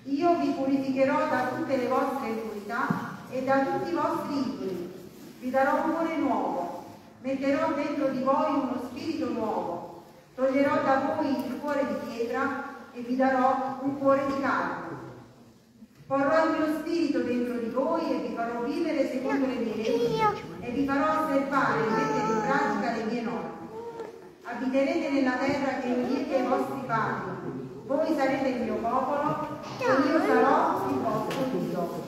[SPEAKER 8] Io vi purificherò da tutte le vostre impurità e da tutti i vostri idoli. Vi darò un cuore nuovo, metterò dentro di voi uno spirito nuovo, toglierò da voi il cuore di pietra e vi darò un cuore di carne. Porrò il mio spirito dentro di voi e vi farò vivere secondo le mie leggi e vi farò osservare e mettere in pratica le mie norme. Abiterete nella terra che io diedi ai vostri padri. Voi sarete il mio popolo e io sarò il vostro Dio.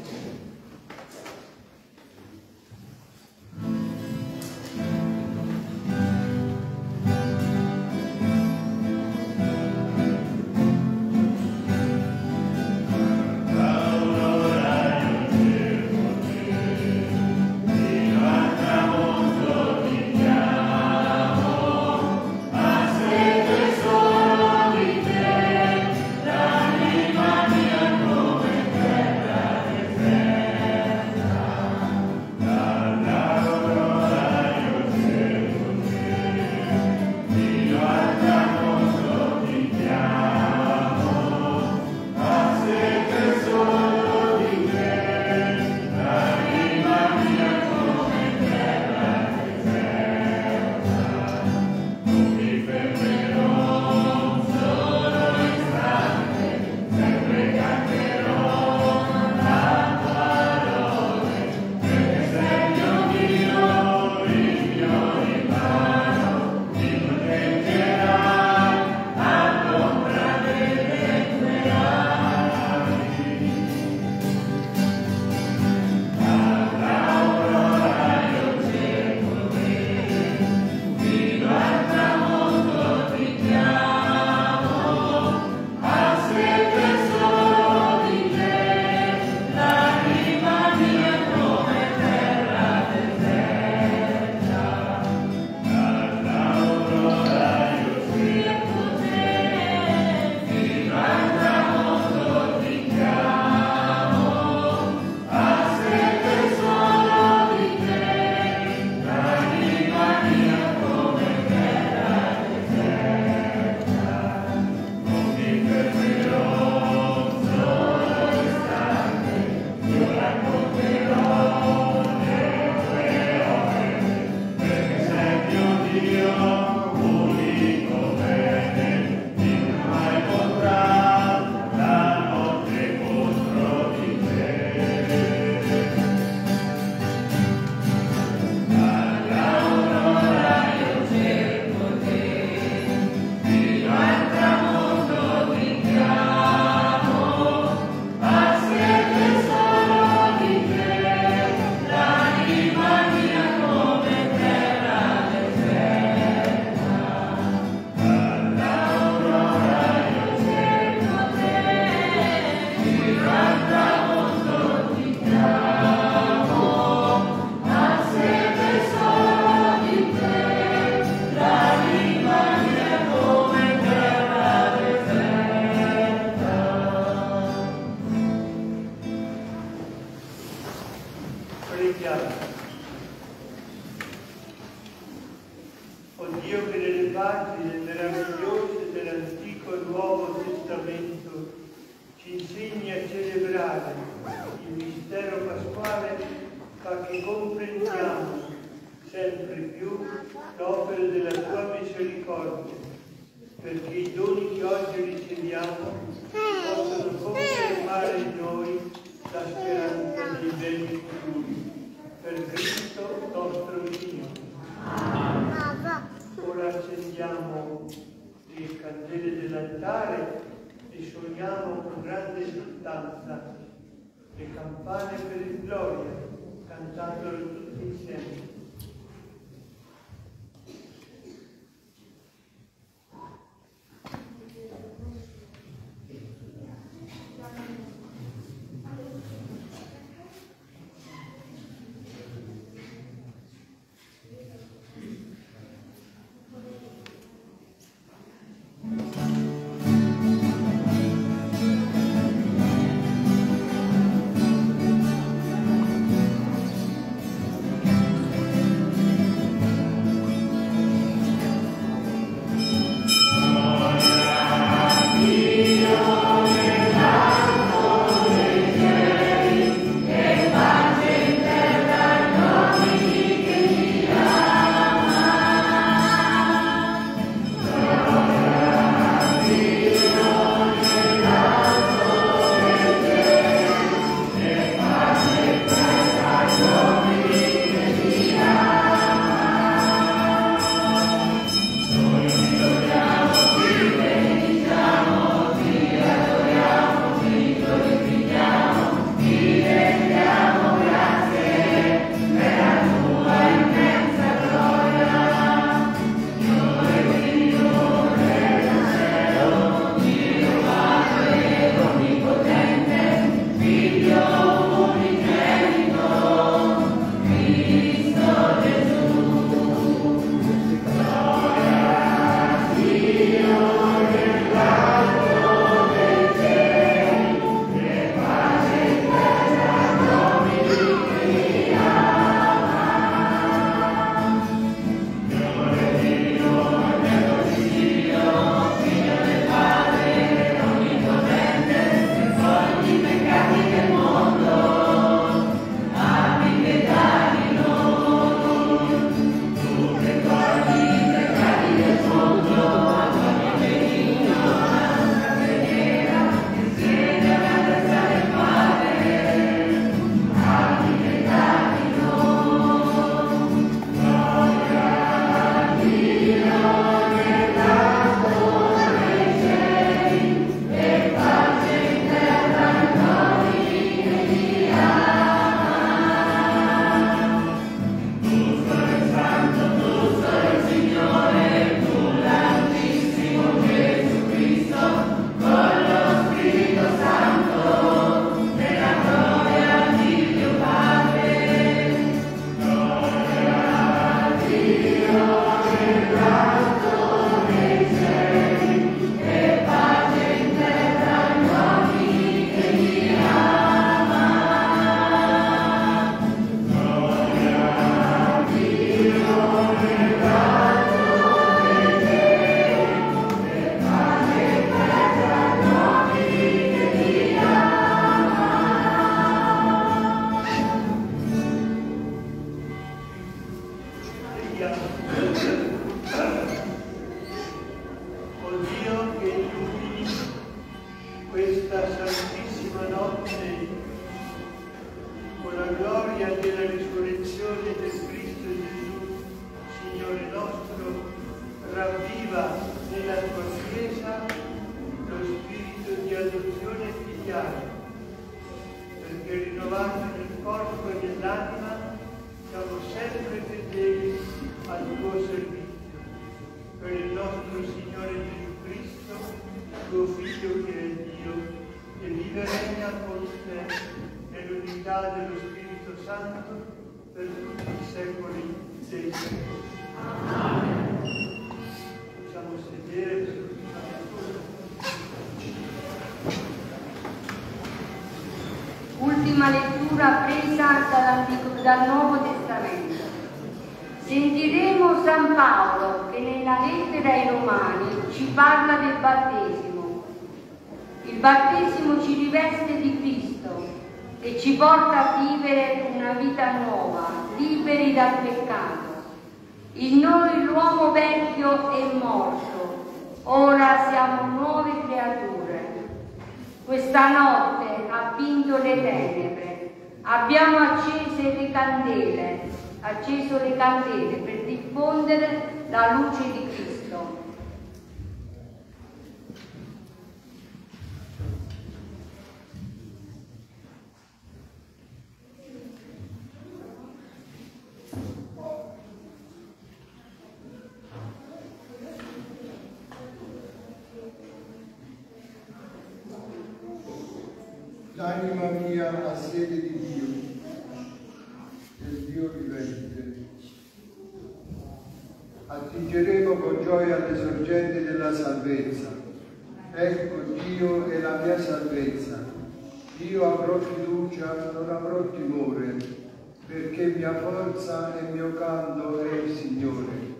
[SPEAKER 10] Forza e mio canto è il Signore.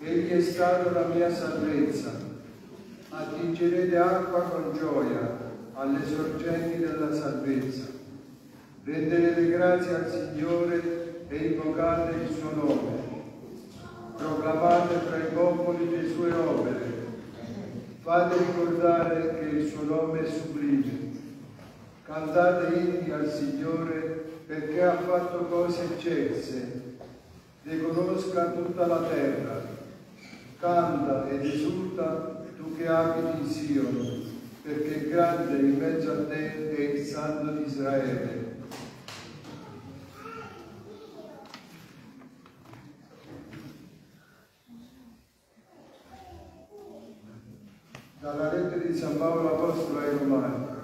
[SPEAKER 10] Egli è stato la mia salvezza. Attingerete acqua con gioia alle sorgenti della salvezza. Renderete grazie al Signore e invocate il suo nome. Proclamate fra i popoli le sue opere. Fate ricordare che il suo nome è sublime. Cantate inni al Signore perché ha fatto cose eccelse. Le conosca tutta la terra. Canta ed esulta tu che abiti in Sion perché grande in mezzo a te è il Santo di Israele. Dalla lettera di San Paolo Apostolo ai Romani.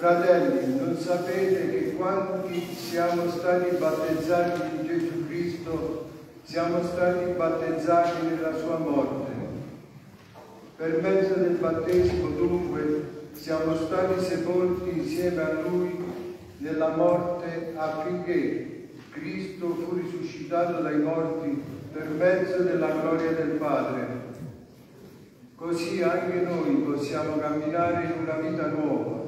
[SPEAKER 10] Fratelli, non sapete che quanti siamo stati battezzati in Gesù Cristo, siamo stati battezzati nella sua morte. Per mezzo del battesimo dunque siamo stati sepolti insieme a Lui nella morte affinché Cristo fu risuscitato dai morti per mezzo della gloria del Padre. Così anche noi possiamo camminare in una vita nuova.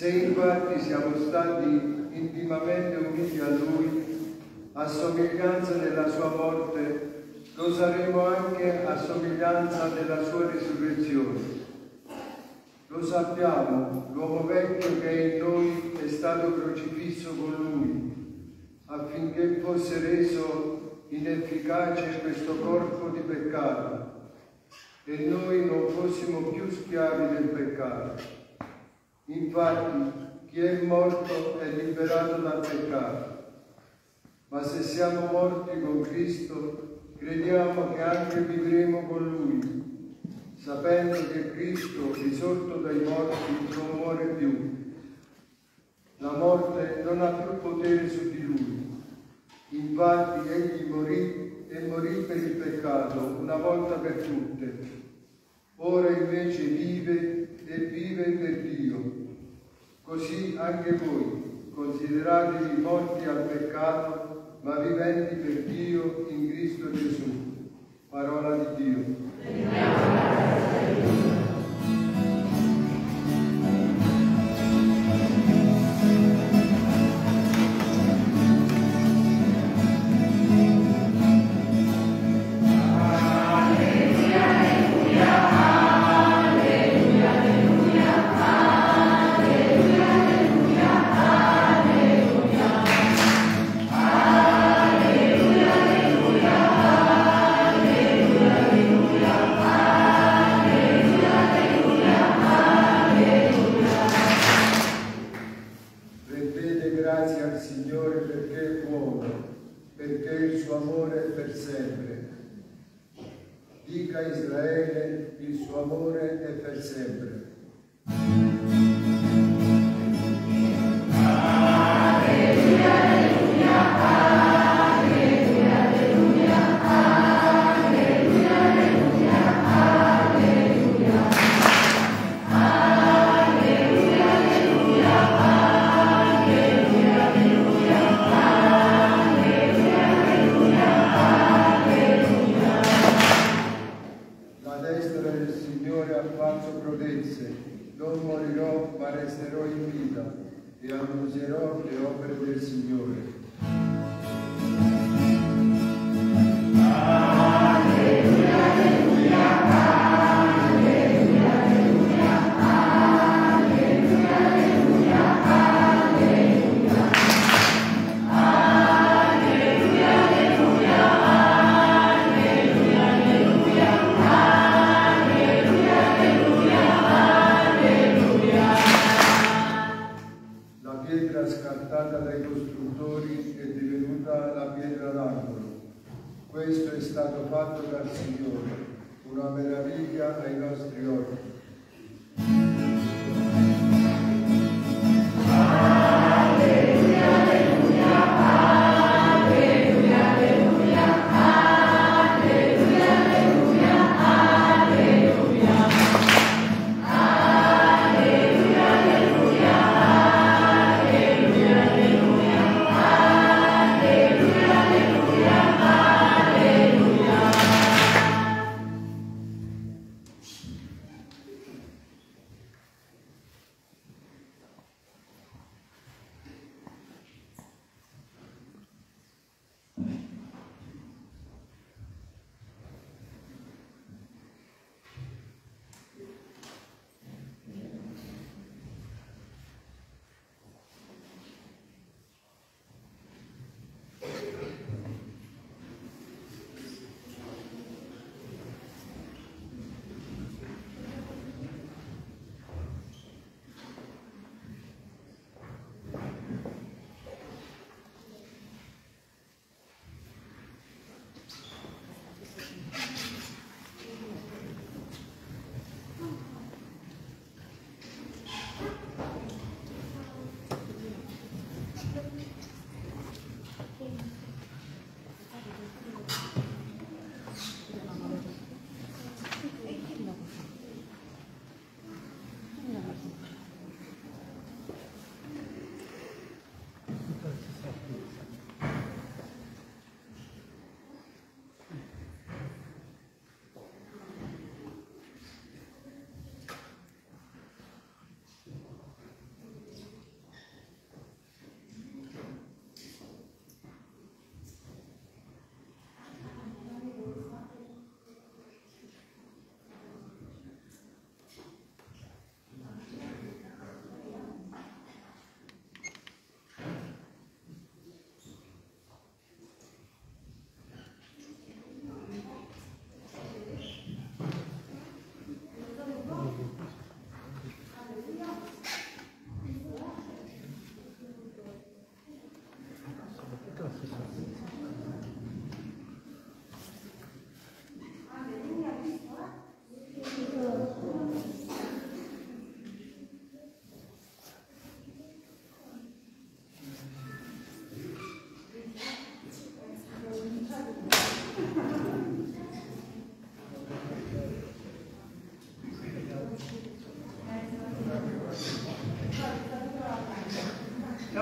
[SPEAKER 10] Se infatti siamo stati intimamente uniti a Lui, a somiglianza della sua morte, lo saremo anche a somiglianza della sua risurrezione. Lo sappiamo, l'uomo vecchio che è in noi è stato crocifisso con lui, affinché fosse reso inefficace questo corpo di peccato e noi non fossimo più schiavi del peccato. Infatti, chi è morto è liberato dal peccato. Ma se siamo morti con Cristo, crediamo che anche vivremo con Lui, sapendo che Cristo, risorto dai morti, non muore più. La morte non ha più potere su di Lui. Infatti Egli morì e morì per il peccato una volta per tutte. Ora invece vive e vive per Dio. Così anche voi consideratevi morti al peccato, ma viventi per Dio in Cristo Gesù. Parola di Dio.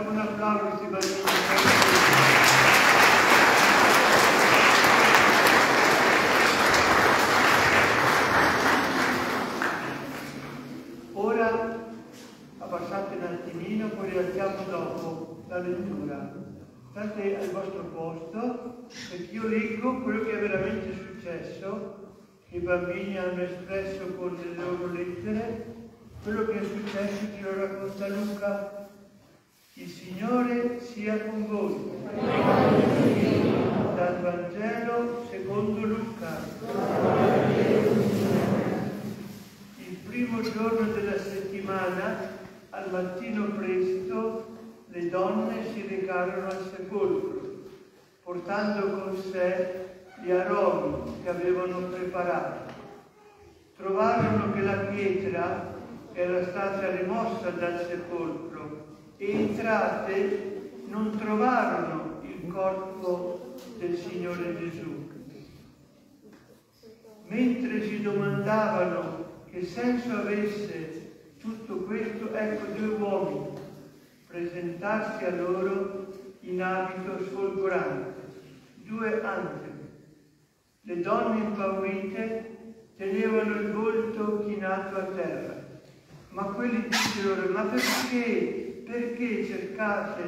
[SPEAKER 2] Un applauso bambini. Ora abbassate un attimino, poi rialziamo dopo la lettura. State al vostro posto perché io leggo quello che è veramente successo, che i bambini hanno espresso con le loro lettere, quello che è successo ce lo racconta Luca. Il Signore sia con voi. Dal Vangelo secondo Luca. Il primo giorno della settimana, al mattino presto, le donne si recarono al sepolcro, portando con sé gli aromi che avevano preparato. Trovarono che la pietra era stata rimossa dal sepolcro e entrate non trovarono il corpo del Signore Gesù. Mentre si domandavano che senso avesse tutto questo, ecco due uomini presentarsi a loro in abito sfolgorante, due angeli. Le donne impaurite tenevano il volto chinato a terra, ma quelli dissero, ma perché perché cercate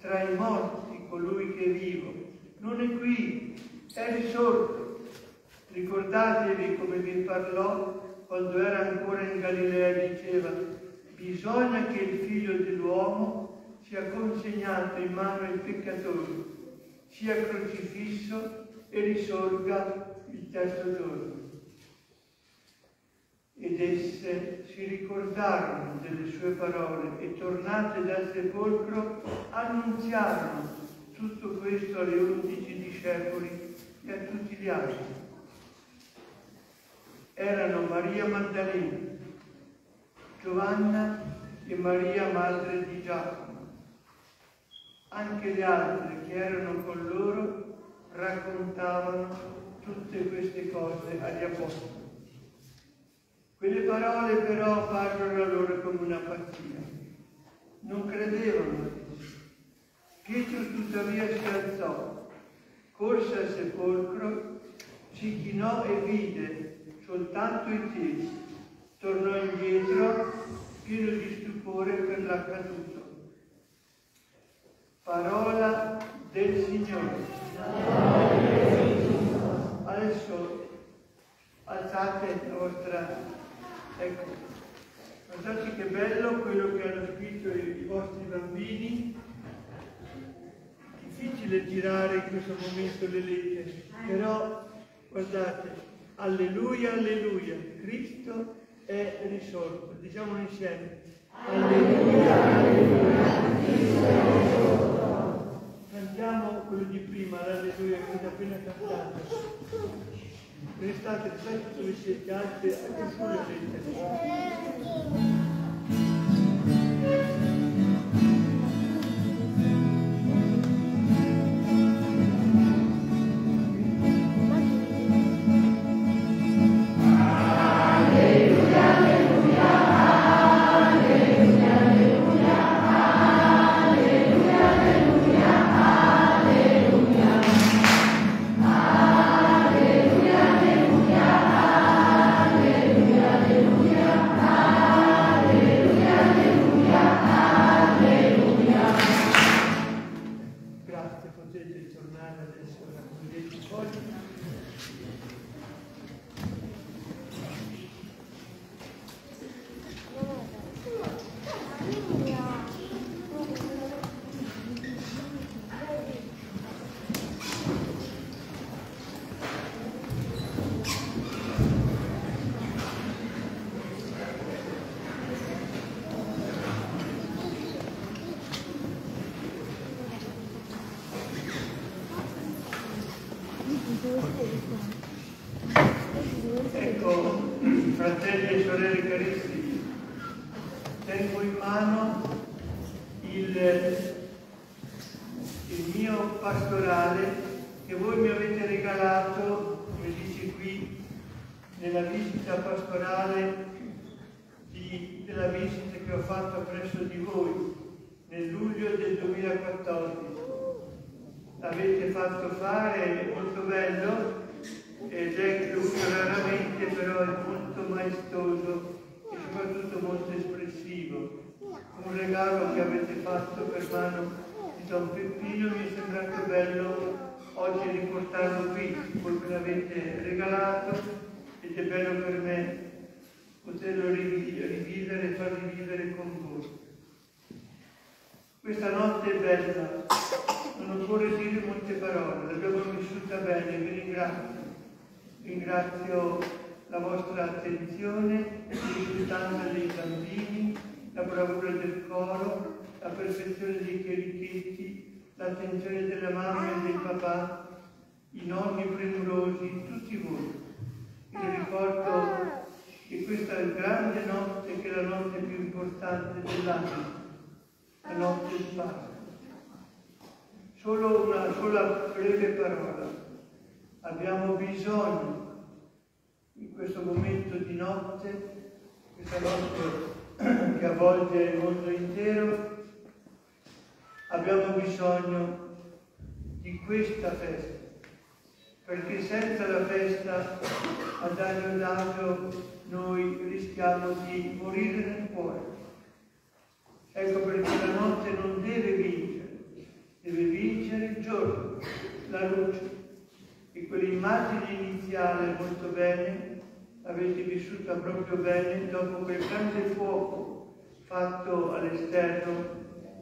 [SPEAKER 2] tra i morti colui che è vivo? Non è qui, è risorto. Ricordatevi come vi parlò quando era ancora in Galilea diceva bisogna che il figlio dell'uomo sia consegnato in mano ai peccatori, sia crocifisso e risorga il terzo giorno. Ed esse si ricordarono delle sue parole e tornate dal sepolcro annunziarono tutto questo alle undici discepoli e a tutti gli altri erano Maria Maddalena, Giovanna e Maria madre di Giacomo. Anche le altre che erano con loro raccontavano tutte queste cose agli apostoli. Quelle parole però parlono a loro come una pazzia. Non credevano a Gesù. Pietro tuttavia si alzò, corse al sepolcro, si chinò e vide soltanto i piedi. Tornò indietro, pieno di stupore per l'accaduto. Parola del Signore. Adesso alzate la vostra... Ecco, guardate che bello quello che hanno scritto i, i vostri bambini. Difficile girare in questo momento le lettere, però guardate, Alleluia, alleluia, Cristo è risorto. Diciamolo insieme. Alleluia, alleluia, Cristo è risorto. Cantiamo quello di prima, l'alleluia che avete appena cantato. Restate, restate dove siete alti, anche sulle lettere. L'importanza dei bambini, la bravura del coro, la perfezione dei chierichetti, l'attenzione della mamma e del papà, i nonni premurosi, tutti voi. Vi ricordo che questa grande notte, che è la notte più importante dell'anno la notte di Pasqua. Solo una sola breve parola. Abbiamo bisogno in questo momento di notte, questa notte che avvolge il mondo intero, abbiamo bisogno di questa festa, perché senza la festa ad agio adagio noi rischiamo di morire nel cuore Ecco perché la notte non deve vincere, deve vincere il giorno, la luce. E quell'immagine iniziale molto bene, l'avete vissuta proprio bene dopo quel grande fuoco fatto all'esterno.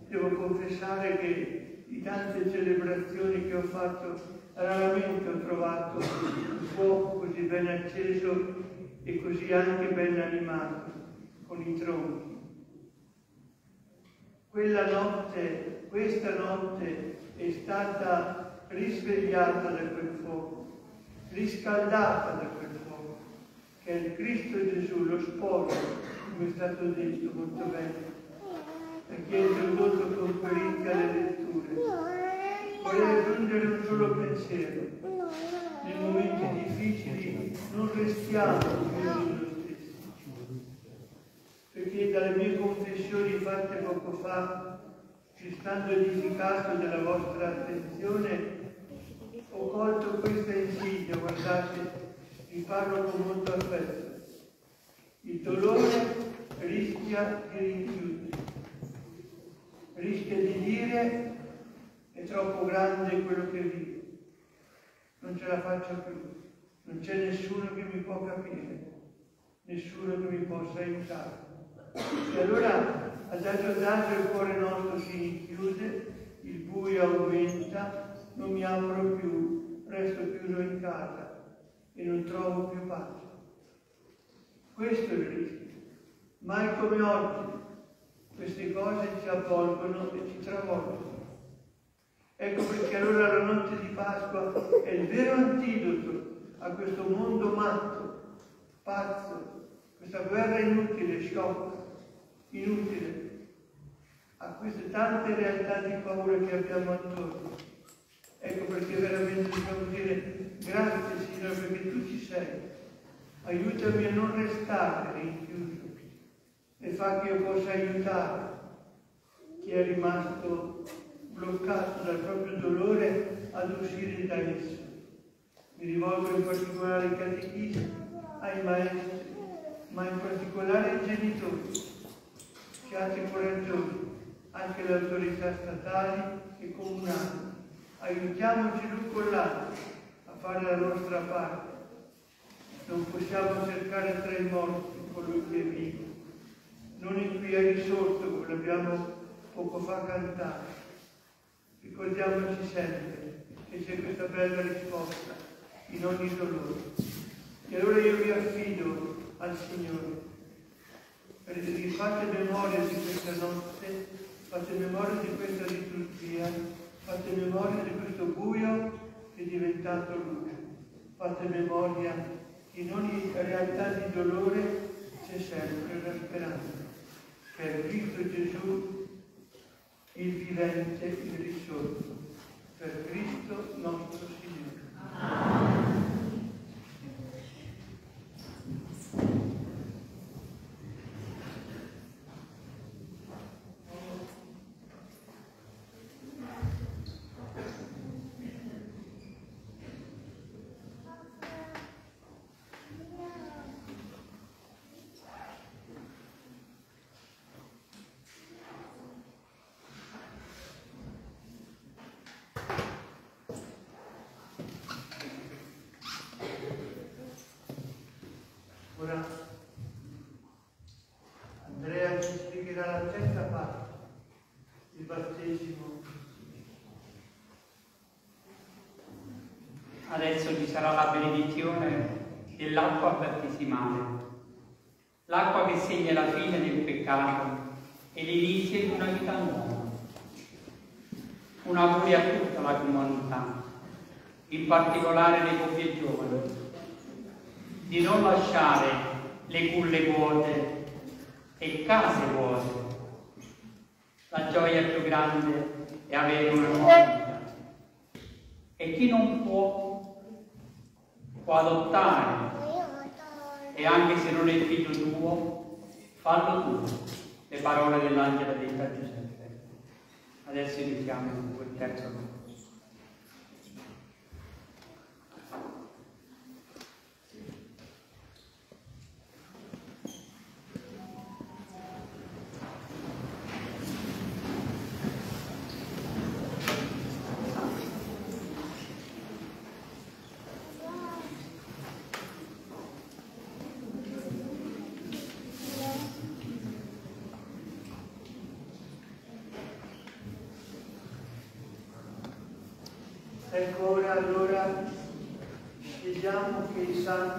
[SPEAKER 2] Devo confessare che di tante celebrazioni che ho fatto, raramente ho trovato un fuoco così ben acceso e così anche ben animato, con i tronchi. Quella notte, questa notte è stata risvegliata da quel fuoco, riscaldata da quel fuoco, che è il Cristo Gesù, lo sposo, come è stato detto molto bene, perché è introdotto con perizia le letture. Vorrei aggiungere un solo pensiero. Nei momenti difficili non restiamo chiusi noi stessi, perché dalle mie confessioni fatte poco fa, ci stando edificato della vostra attenzione, ho colto questa insidia, guardate, vi parlo con molto affetto. Il dolore rischia di rinchiudersi, rischia di dire è troppo grande quello che vivo, non ce la faccio più, non c'è nessuno che mi può capire, nessuno che mi possa aiutare. E allora adagio adagio il cuore nostro si rinchiude, il buio aumenta, non mi apro più, resto chiuso in casa e non trovo più pace. Questo è il rischio. Mai come oggi queste cose ci avvolgono e ci travolgono. Ecco perché allora la notte di Pasqua è il vero antidoto a questo mondo matto, pazzo, questa guerra inutile, sciocca, inutile, a queste tante realtà di paura che abbiamo attorno. Ecco perché veramente dobbiamo dire grazie Signore perché tu ci sei. Aiutami a non restare rinchiuso e fa che io possa aiutare chi è rimasto bloccato dal proprio dolore ad uscire da esso. Mi rivolgo in particolare ai catechisti, ai maestri, ma in particolare ai genitori. Siate coraggiosi, anche le autorità statali e comunali. Aiutiamoci l'un con l'altro fare la nostra parte. Non possiamo cercare tra i morti colui che è vivo, non in qui è risorto come l'abbiamo poco fa cantato. Ricordiamoci sempre che c'è questa bella risposta in ogni dolore. E allora io vi affido al Signore. Perché fate memoria di questa notte, fate memoria di questa liturgia, fate memoria di questo buio è diventato luce. Fate memoria che in ogni realtà di dolore c'è sempre la speranza. Per Cristo Gesù, il vivente, il risorto. Per Cristo nostro Signore. Ora Andrea ci spiegherà la terza parte, il battesimo.
[SPEAKER 11] Adesso ci sarà la benedizione dell'acqua battesimale, l'acqua che segna la fine del peccato e l'inizio di una vita nuova. Un auguri a tutta la comunità, in particolare le coppie giovani, di non lasciare le culle vuote e case vuote. La gioia più grande è avere una nuova vita. E chi non può, può adottare. E anche se non è figlio tuo, fallo tu. Le parole dell'angelo a Giuseppe. Adesso iniziamo quel terzo gruppo.
[SPEAKER 2] Ecco ora allora chiediamo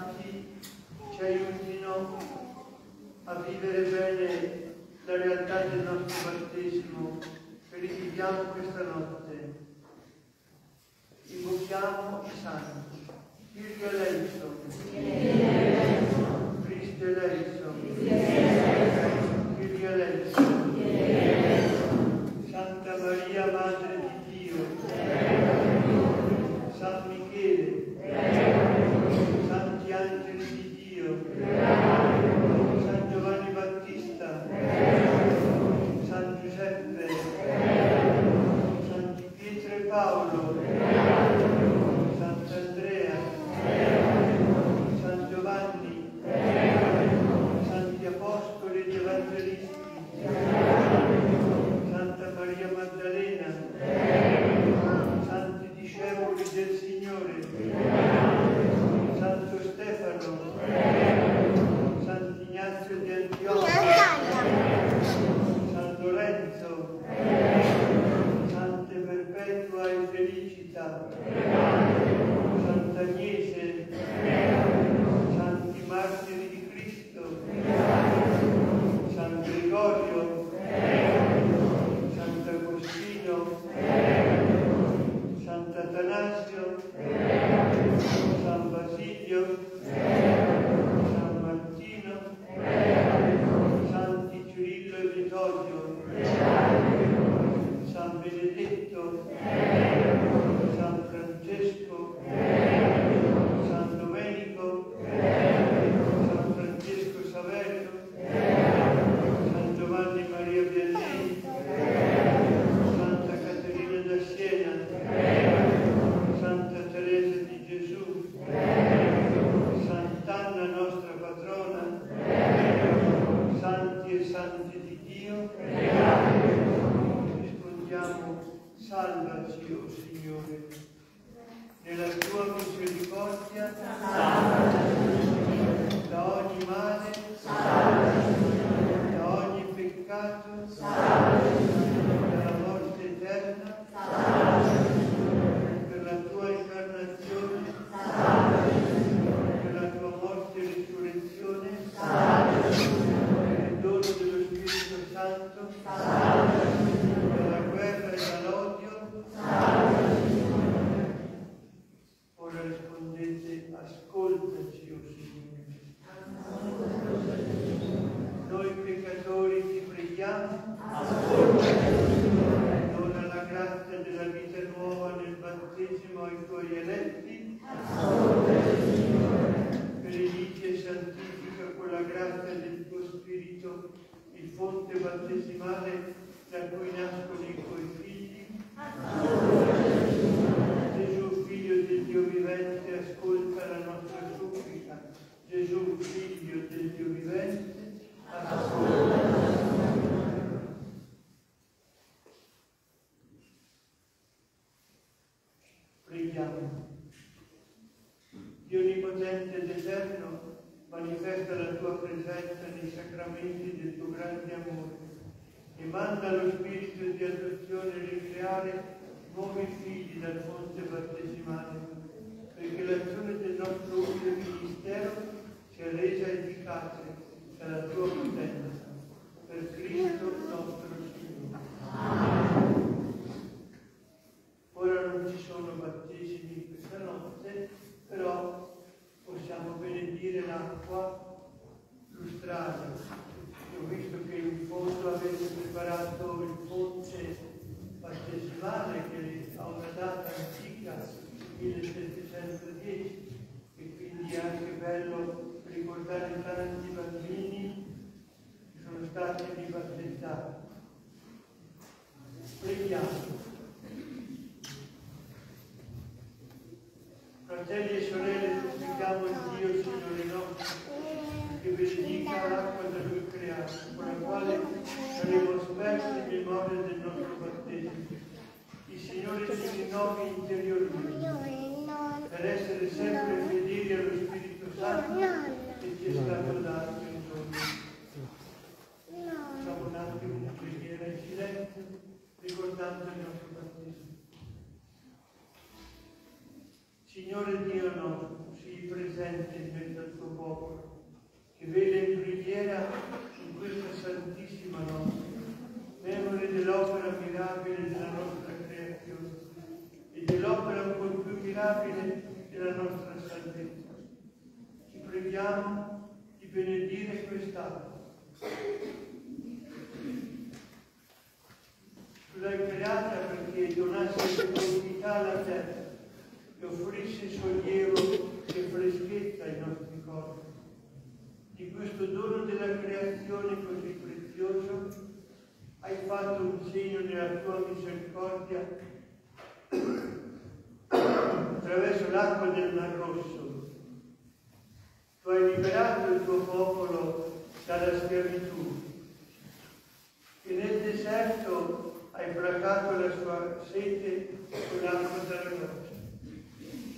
[SPEAKER 1] hai placato la sua sete con l'acqua della roccia.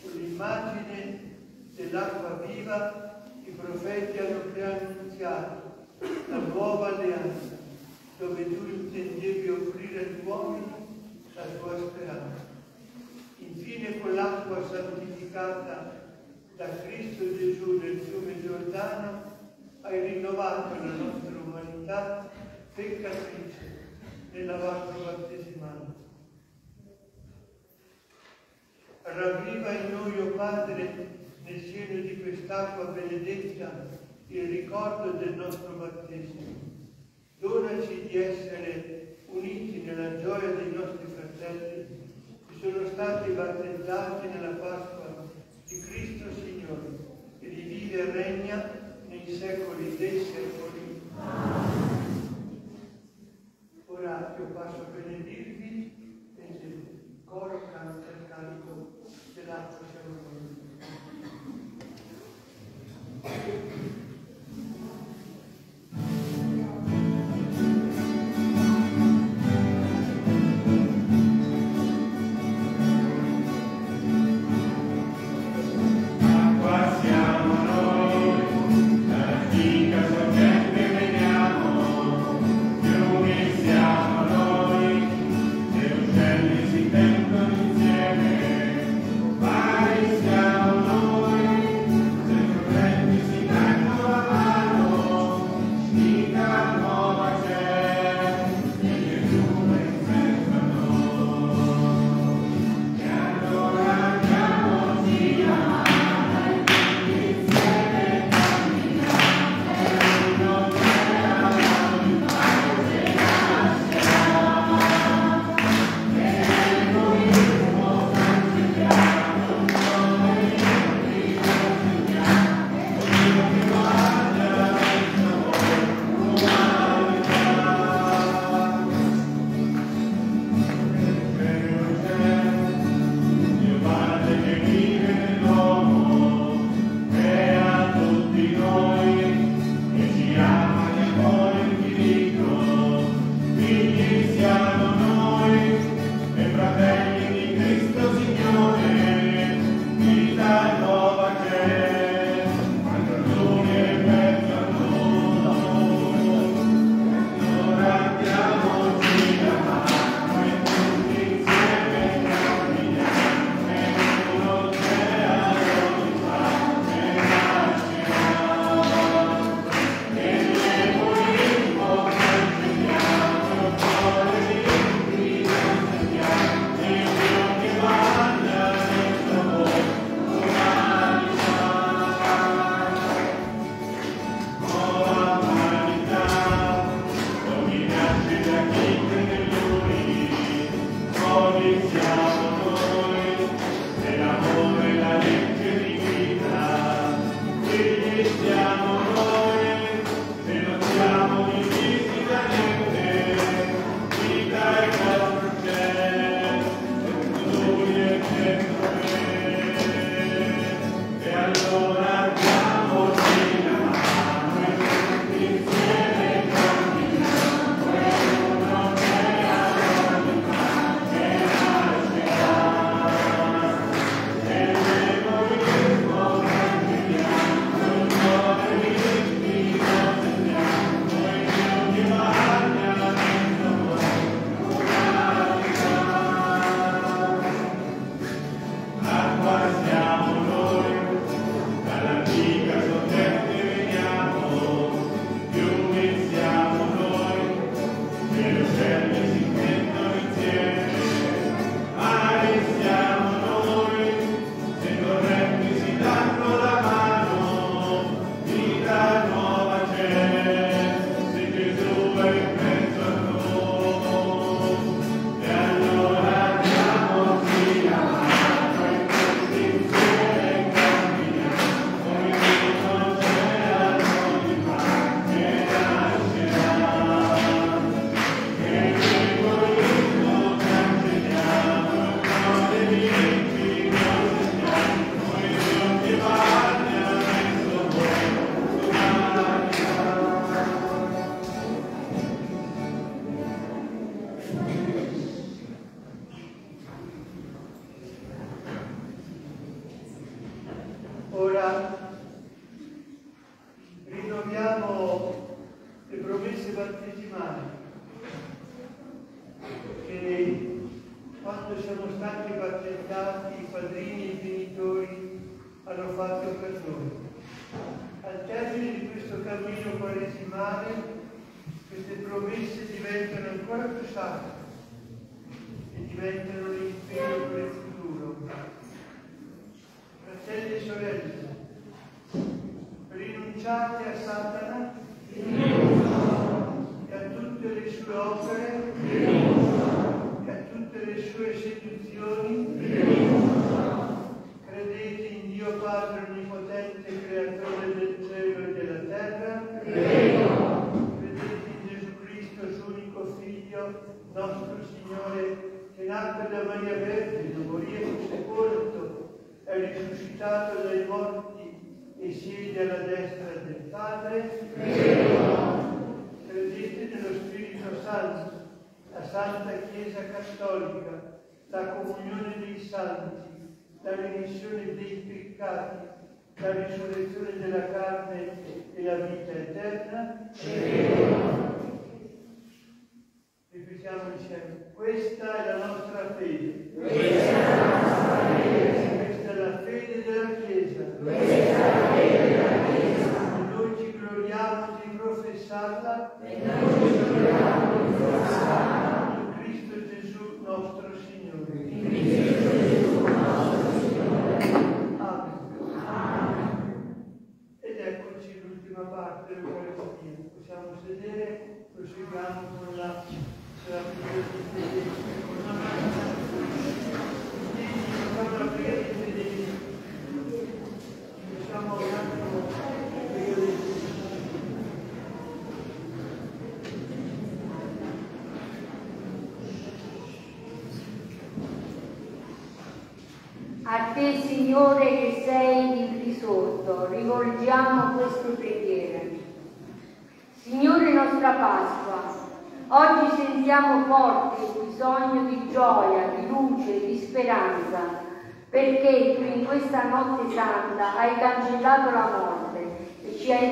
[SPEAKER 1] Con l'immagine dell'acqua viva i profeti hanno preannunziato la nuova alleanza dove tu intendevi offrire agli uomini la tua speranza. Infine con l'acqua santificata da Cristo Gesù nel fiume Giordano hai rinnovato la nostra umanità peccatrice nella vostra battesimale. Ravviva in noi, o oh Padre, nel segno di quest'acqua benedetta, il ricordo del nostro battesimo. Donaci di essere uniti nella gioia dei nostri fratelli che sono stati battezzati nella Pasqua di Cristo Signore, che vive e regna nei secoli dei secoli. Ora io passo a benedirvi e il coro canta il carico dell'acqua siamo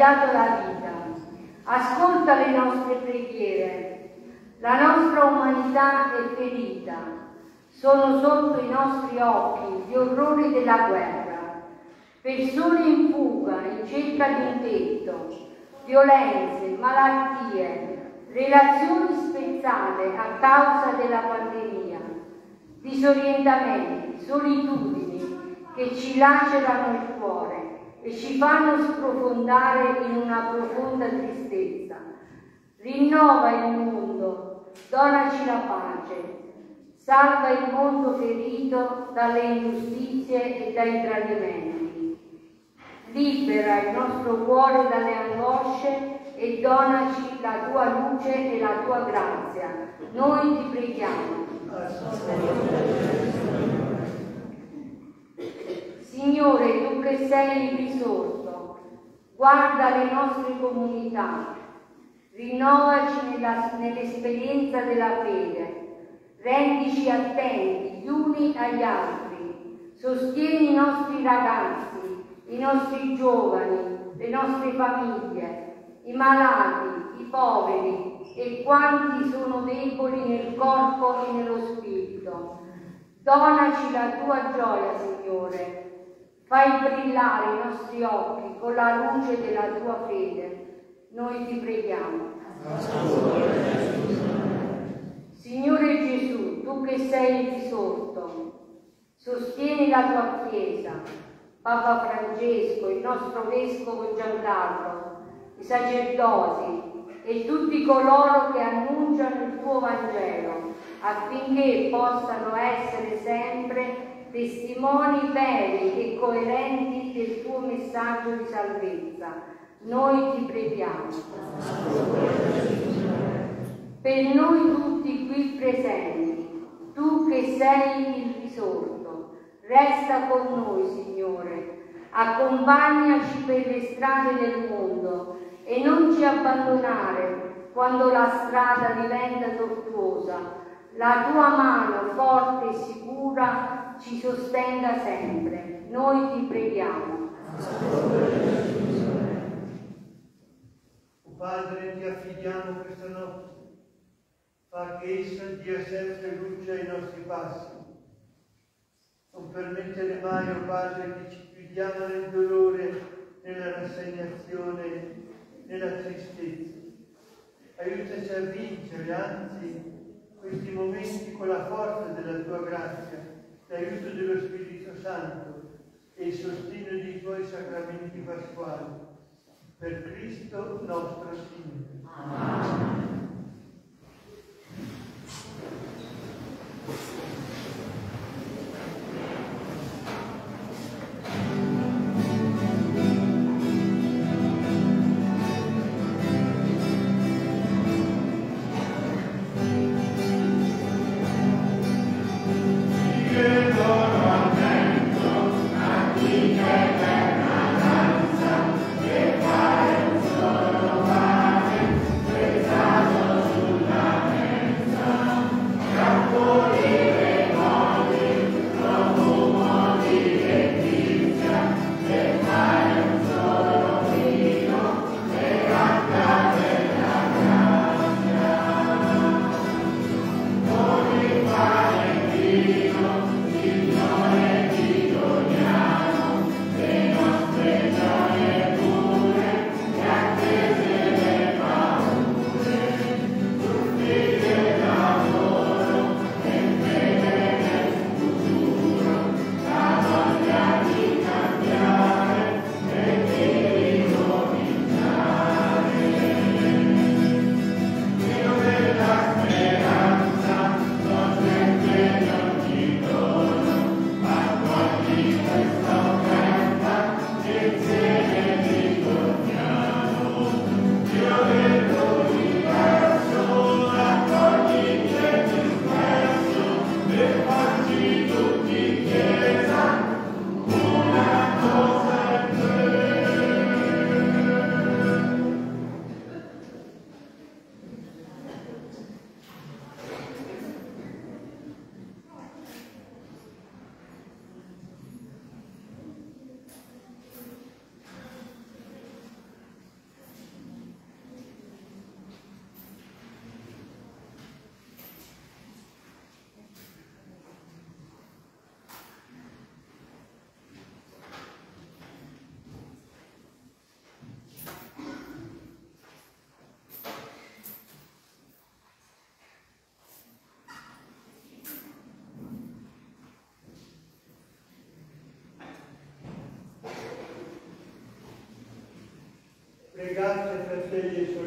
[SPEAKER 3] dato la vita. Ascolta le nostre preghiere. La nostra umanità è ferita, sono sotto i nostri occhi gli orrori della guerra, persone in fuga in cerca di un tetto, violenze, malattie, relazioni spezzate a causa della pandemia, disorientamenti, solitudini che ci lacerano il cuore e ci fanno sprofondare in una profonda tristezza. Rinnova il mondo, donaci la pace, salva il mondo ferito dalle ingiustizie e dai tradimenti. Libera il nostro cuore dalle angosce e donaci la tua luce e la tua grazia. Noi ti preghiamo. Signore, tu che sei il risorto, guarda le nostre comunità, rinnovaci nella- nell'esperienza della fede, rendici attenti gli uni agli altri, sostieni i nostri ragazzi, i nostri giovani, le nostre famiglie, i malati, i poveri e quanti sono deboli nel corpo e nello spirito. Donaci la tua gioia, Signore. Fai brillare i nostri occhi con la luce della tua fede. Noi ti preghiamo. Signore Gesù, tu che sei il risorto, sostieni la tua Chiesa, Papa Francesco, il nostro Vescovo Giancarlo, i sacerdoti e tutti coloro che annunciano il tuo Vangelo, affinché possano essere sempre testimoni veri e coerenti del tuo messaggio di salvezza. Noi ti preghiamo. Per noi tutti qui presenti, tu che sei il risorto, resta con noi, Signore, accompagnaci per le strade del mondo e non ci abbandonare quando la strada diventa tortuosa. La tua mano forte e sicura ci sostenga sempre. Noi ti preghiamo.
[SPEAKER 2] O Padre, ti affidiamo questa notte. Fa che essa dia sempre luce ai nostri passi. Non permettere mai, o Padre, che ci chiudiamo nel dolore, nella rassegnazione, nella tristezza. Aiutaci a vincere, anzi, questi momenti con la forza della tua grazia, l'aiuto dello Spirito Santo e il sostegno dei tuoi sacramenti pasquali. Per Cristo nostro Signore. Amen. feliz.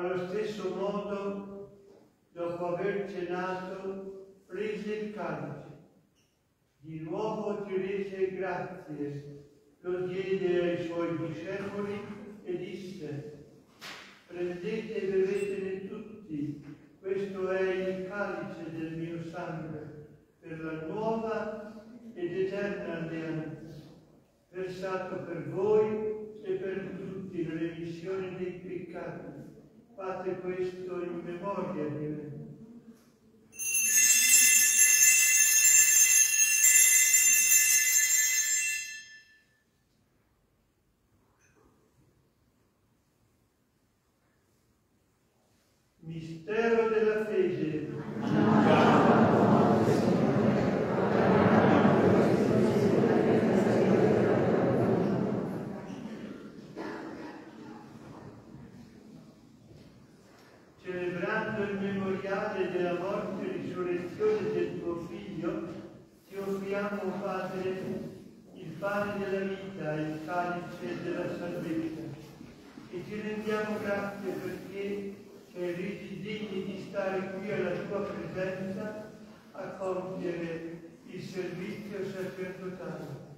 [SPEAKER 2] Allo stesso modo, dopo aver cenato, prese il calice. Di nuovo ti rese grazie, lo diede ai suoi discepoli e disse, prendete e bevetene tutti, questo è il calice del mio sangue, per la nuova ed eterna alleanza, versato per voi e per tutti nell'emissione dei peccati Fate questo in memoria di me. Mistero della fede. Celebrando il memoriale della morte e risurrezione del tuo Figlio, ti offriamo, Padre, il pane della vita e il calice della salvezza e ti rendiamo grazie perché ci hai resi degni di stare qui alla tua presenza a compiere il servizio sacerdotale.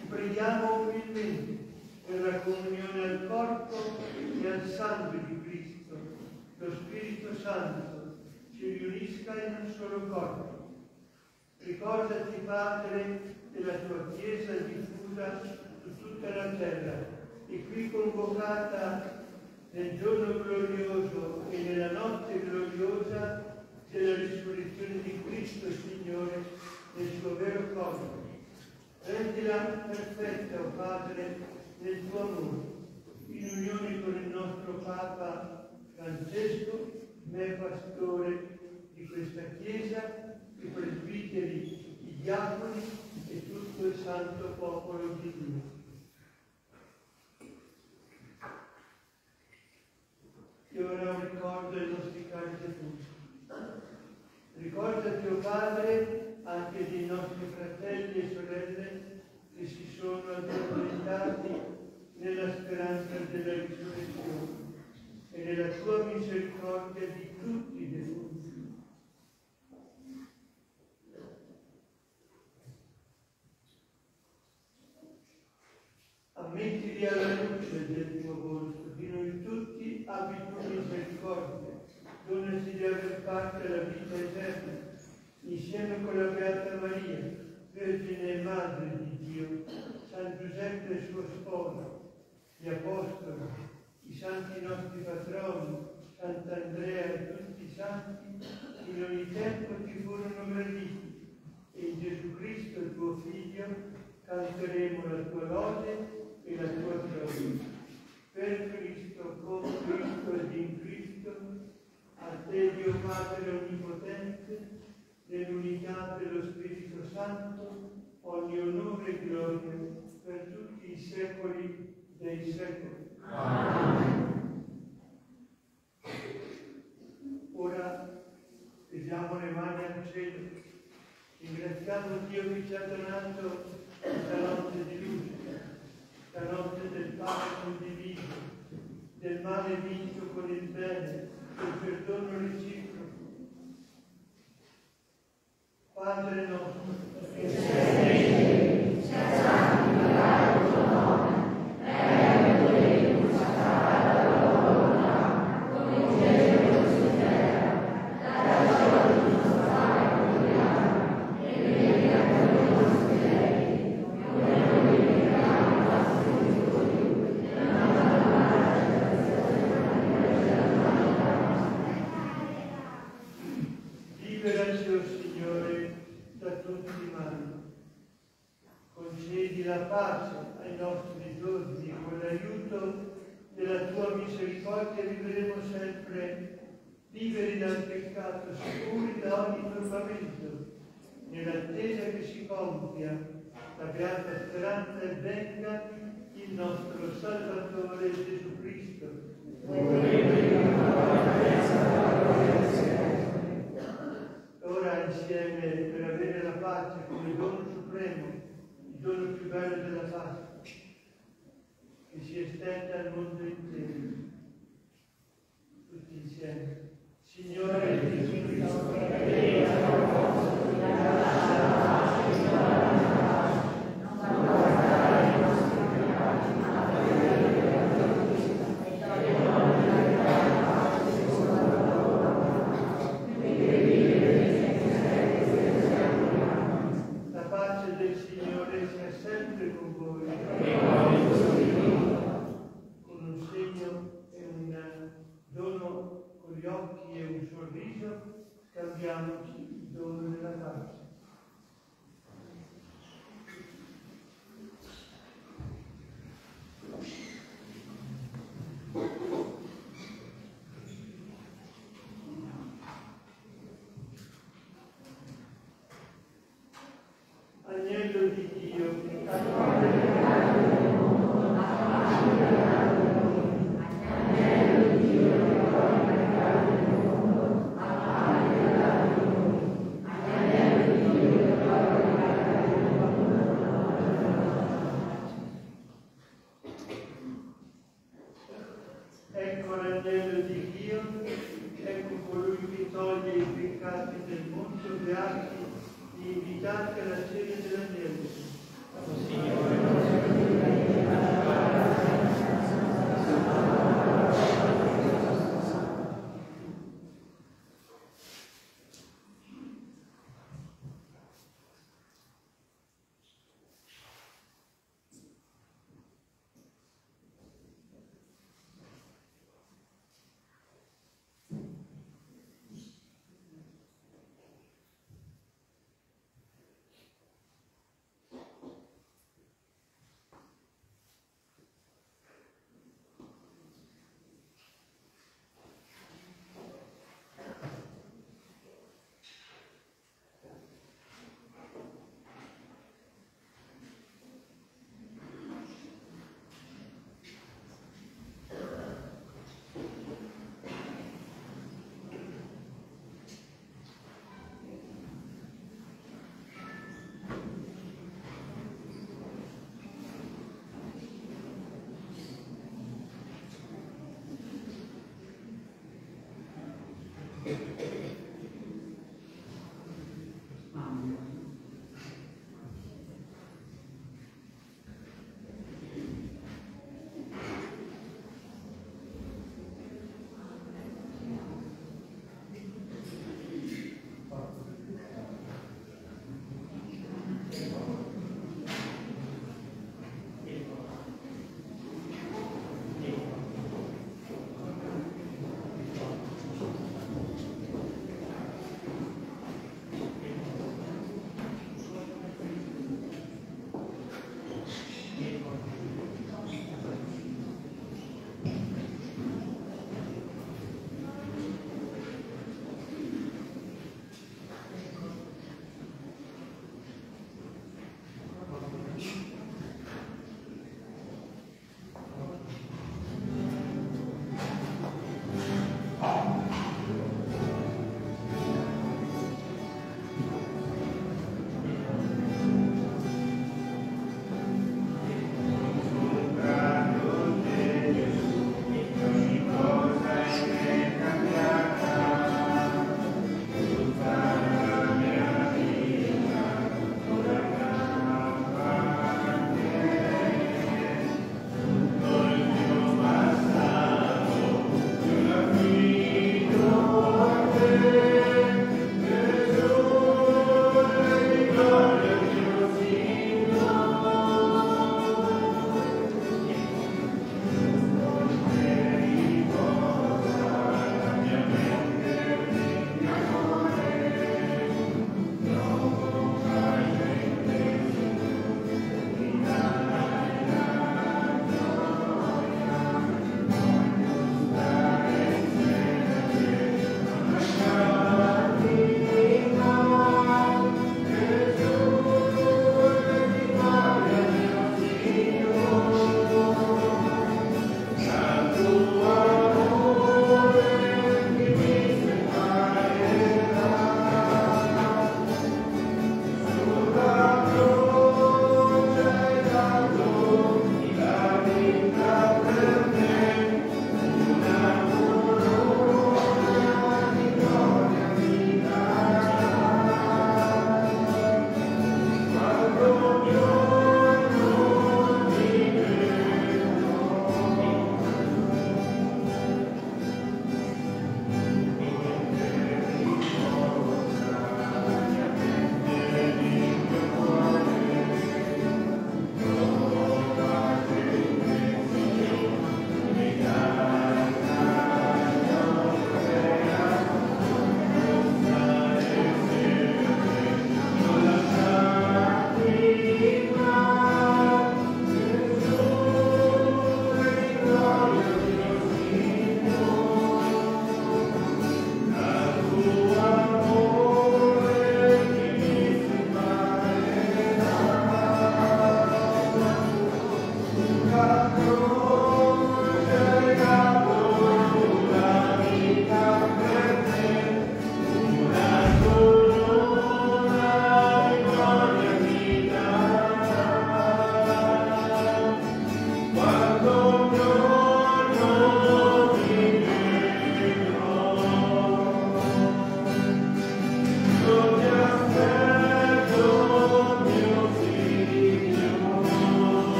[SPEAKER 2] Ti preghiamo umilmente per la comunione al corpo e al sangue di Cristo, lo Spirito Santo ci riunisca in un solo corpo. Ricordati, Padre, della tua Chiesa diffusa su tutta la terra e qui convocata nel giorno glorioso e nella notte gloriosa della risurrezione di Cristo, Signore, nel suo vero corpo. Rendila perfetta, oh Padre, nel tuo amore, in unione con il nostro Papa Francesco, me pastore di questa Chiesa, i presbiteri, i diaconi e tutto il santo popolo di Dio. E ora ricordo i nostri cari defunti. Ricordati, o oh Padre, anche dei nostri fratelli e sorelle che si sono addormentati nella speranza della risurrezione nella tua misericordia di tutti i defunti. Ammettili alla luce del tuo volto, di noi tutti abbi tu misericordia, donaci di aver parte alla vita eterna, insieme con la Beata Maria, Vergine e Madre di Dio, San Giuseppe suo sposo, gli Apostoli, santi nostri patroni, Sant'Andrea e tutti i santi, in ogni tempo ti furono graditi, e in Gesù Cristo, il tuo Figlio, canteremo la tua lode e la tua gioia. Per Cristo, con Cristo ed in Cristo, a te Dio Padre Onnipotente, nell'unità dello Spirito Santo, ogni onore e gloria per tutti i secoli dei secoli. Ora vediamo le mani al cielo Ringraziamo Dio che ci ha donato questa notte di luce, la notte del pane condiviso, del male vinto con il bene, del perdono reciproco. Padre nostro, liberaci, o Signore, da tutti i mali. Concedi la pace ai nostri giorni e con l'aiuto della tua misericordia vivremo sempre liberi dal peccato, sicuri da ogni turbamento, nell'attesa che si compia la beata speranza e venga il nostro Salvatore Gesù Cristo. Ora insieme per avere la pace come dono supremo, il dono più bello della Pasqua, che si estende al mondo intero. Tutti insieme. Signore Gesù Cristo, la
[SPEAKER 3] down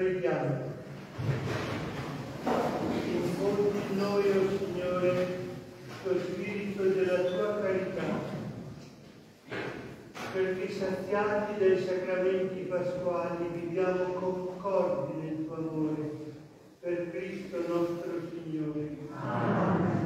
[SPEAKER 2] Preghiamo. Infondi in noi, o oh Signore, lo spirito della tua carità, perché saziati dai sacramenti pasquali viviamo concordi nel tuo amore, per Cristo nostro Signore. Amen.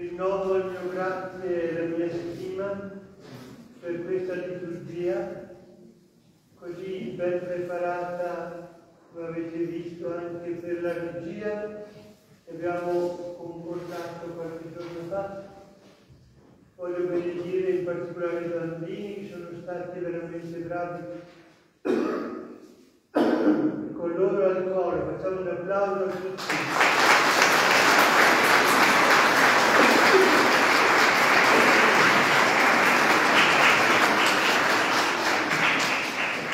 [SPEAKER 2] rinnovo il mio grazie e la mia stima per questa liturgia così ben preparata, come avete visto, anche per la regia che abbiamo concordato qualche giorno fa. Voglio benedire in particolare i bambini che sono stati veramente bravi. con loro al cuore facciamo un applauso a tutti.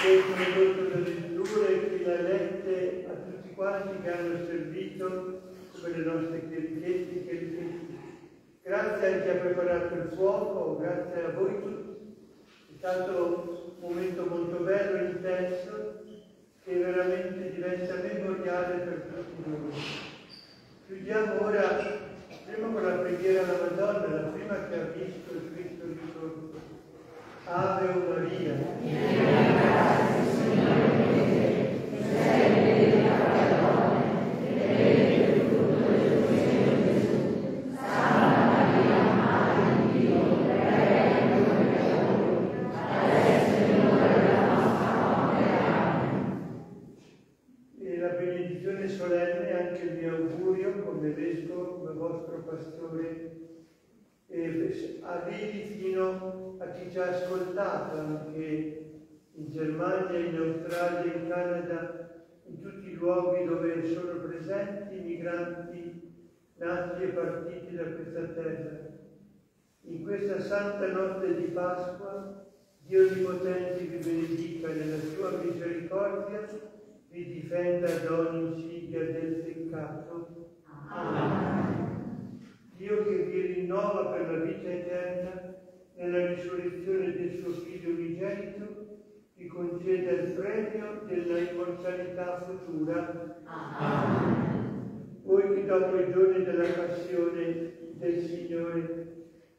[SPEAKER 2] Che condotto le letture e chi l'ha lette a tutti quanti che hanno servito come le nostre chierichetti, chierichetti. Grazie a chi ha preparato il fuoco, grazie a voi tutti. È stato un momento molto bello, intenso, che veramente diventa memoriale per tutti noi. Chiudiamo ora, prima con la preghiera alla Madonna, la prima che ha visto il Cristo risorto. Ave Maria. Arrivi fino a chi ci ha ascoltato anche in Germania, in Australia, in Canada, in tutti i luoghi dove sono presenti migranti nati e partiti da questa terra. In questa santa notte di Pasqua, Dio Onnipotente vi benedica nella sua misericordia, vi difenda da ogni insidia del peccato. Amen. Dio che vi rinnova per la vita eterna nella risurrezione del suo Figlio unigenito, vi conceda il premio della immortalità futura. Amen. Voi che dopo i giorni della passione del Signore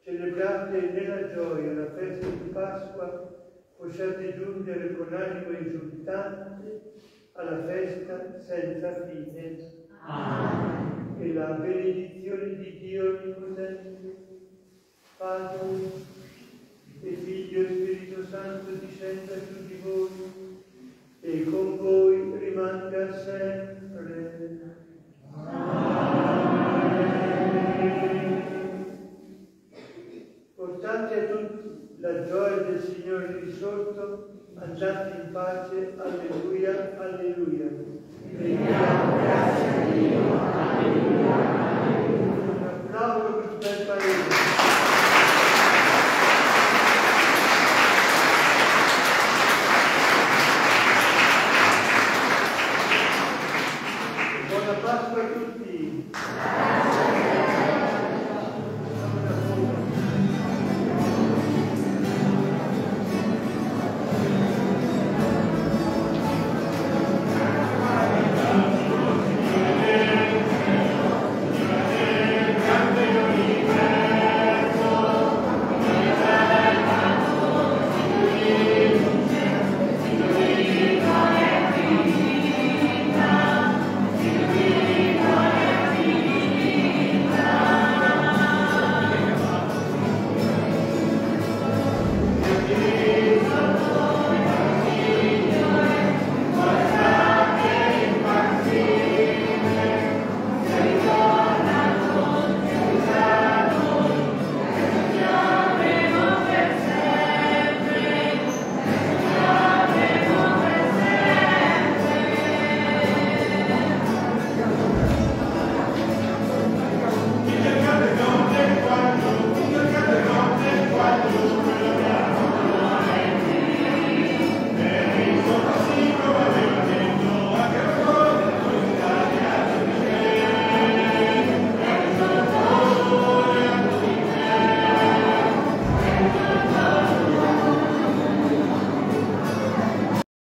[SPEAKER 2] celebrate nella gioia la festa di Pasqua, possiate giungere con animo esultante alla festa senza fine. Amen e la benedizione di Dio Onnipotente, Padre e Figlio e Spirito Santo discenda su di voi e con voi rimanga sempre. Portate a tutti la gioia del Signore risorto, andate in pace, alleluia, alleluia. Preghiamo, grazie a Dio. Alleluia. Un applauso per il Paese.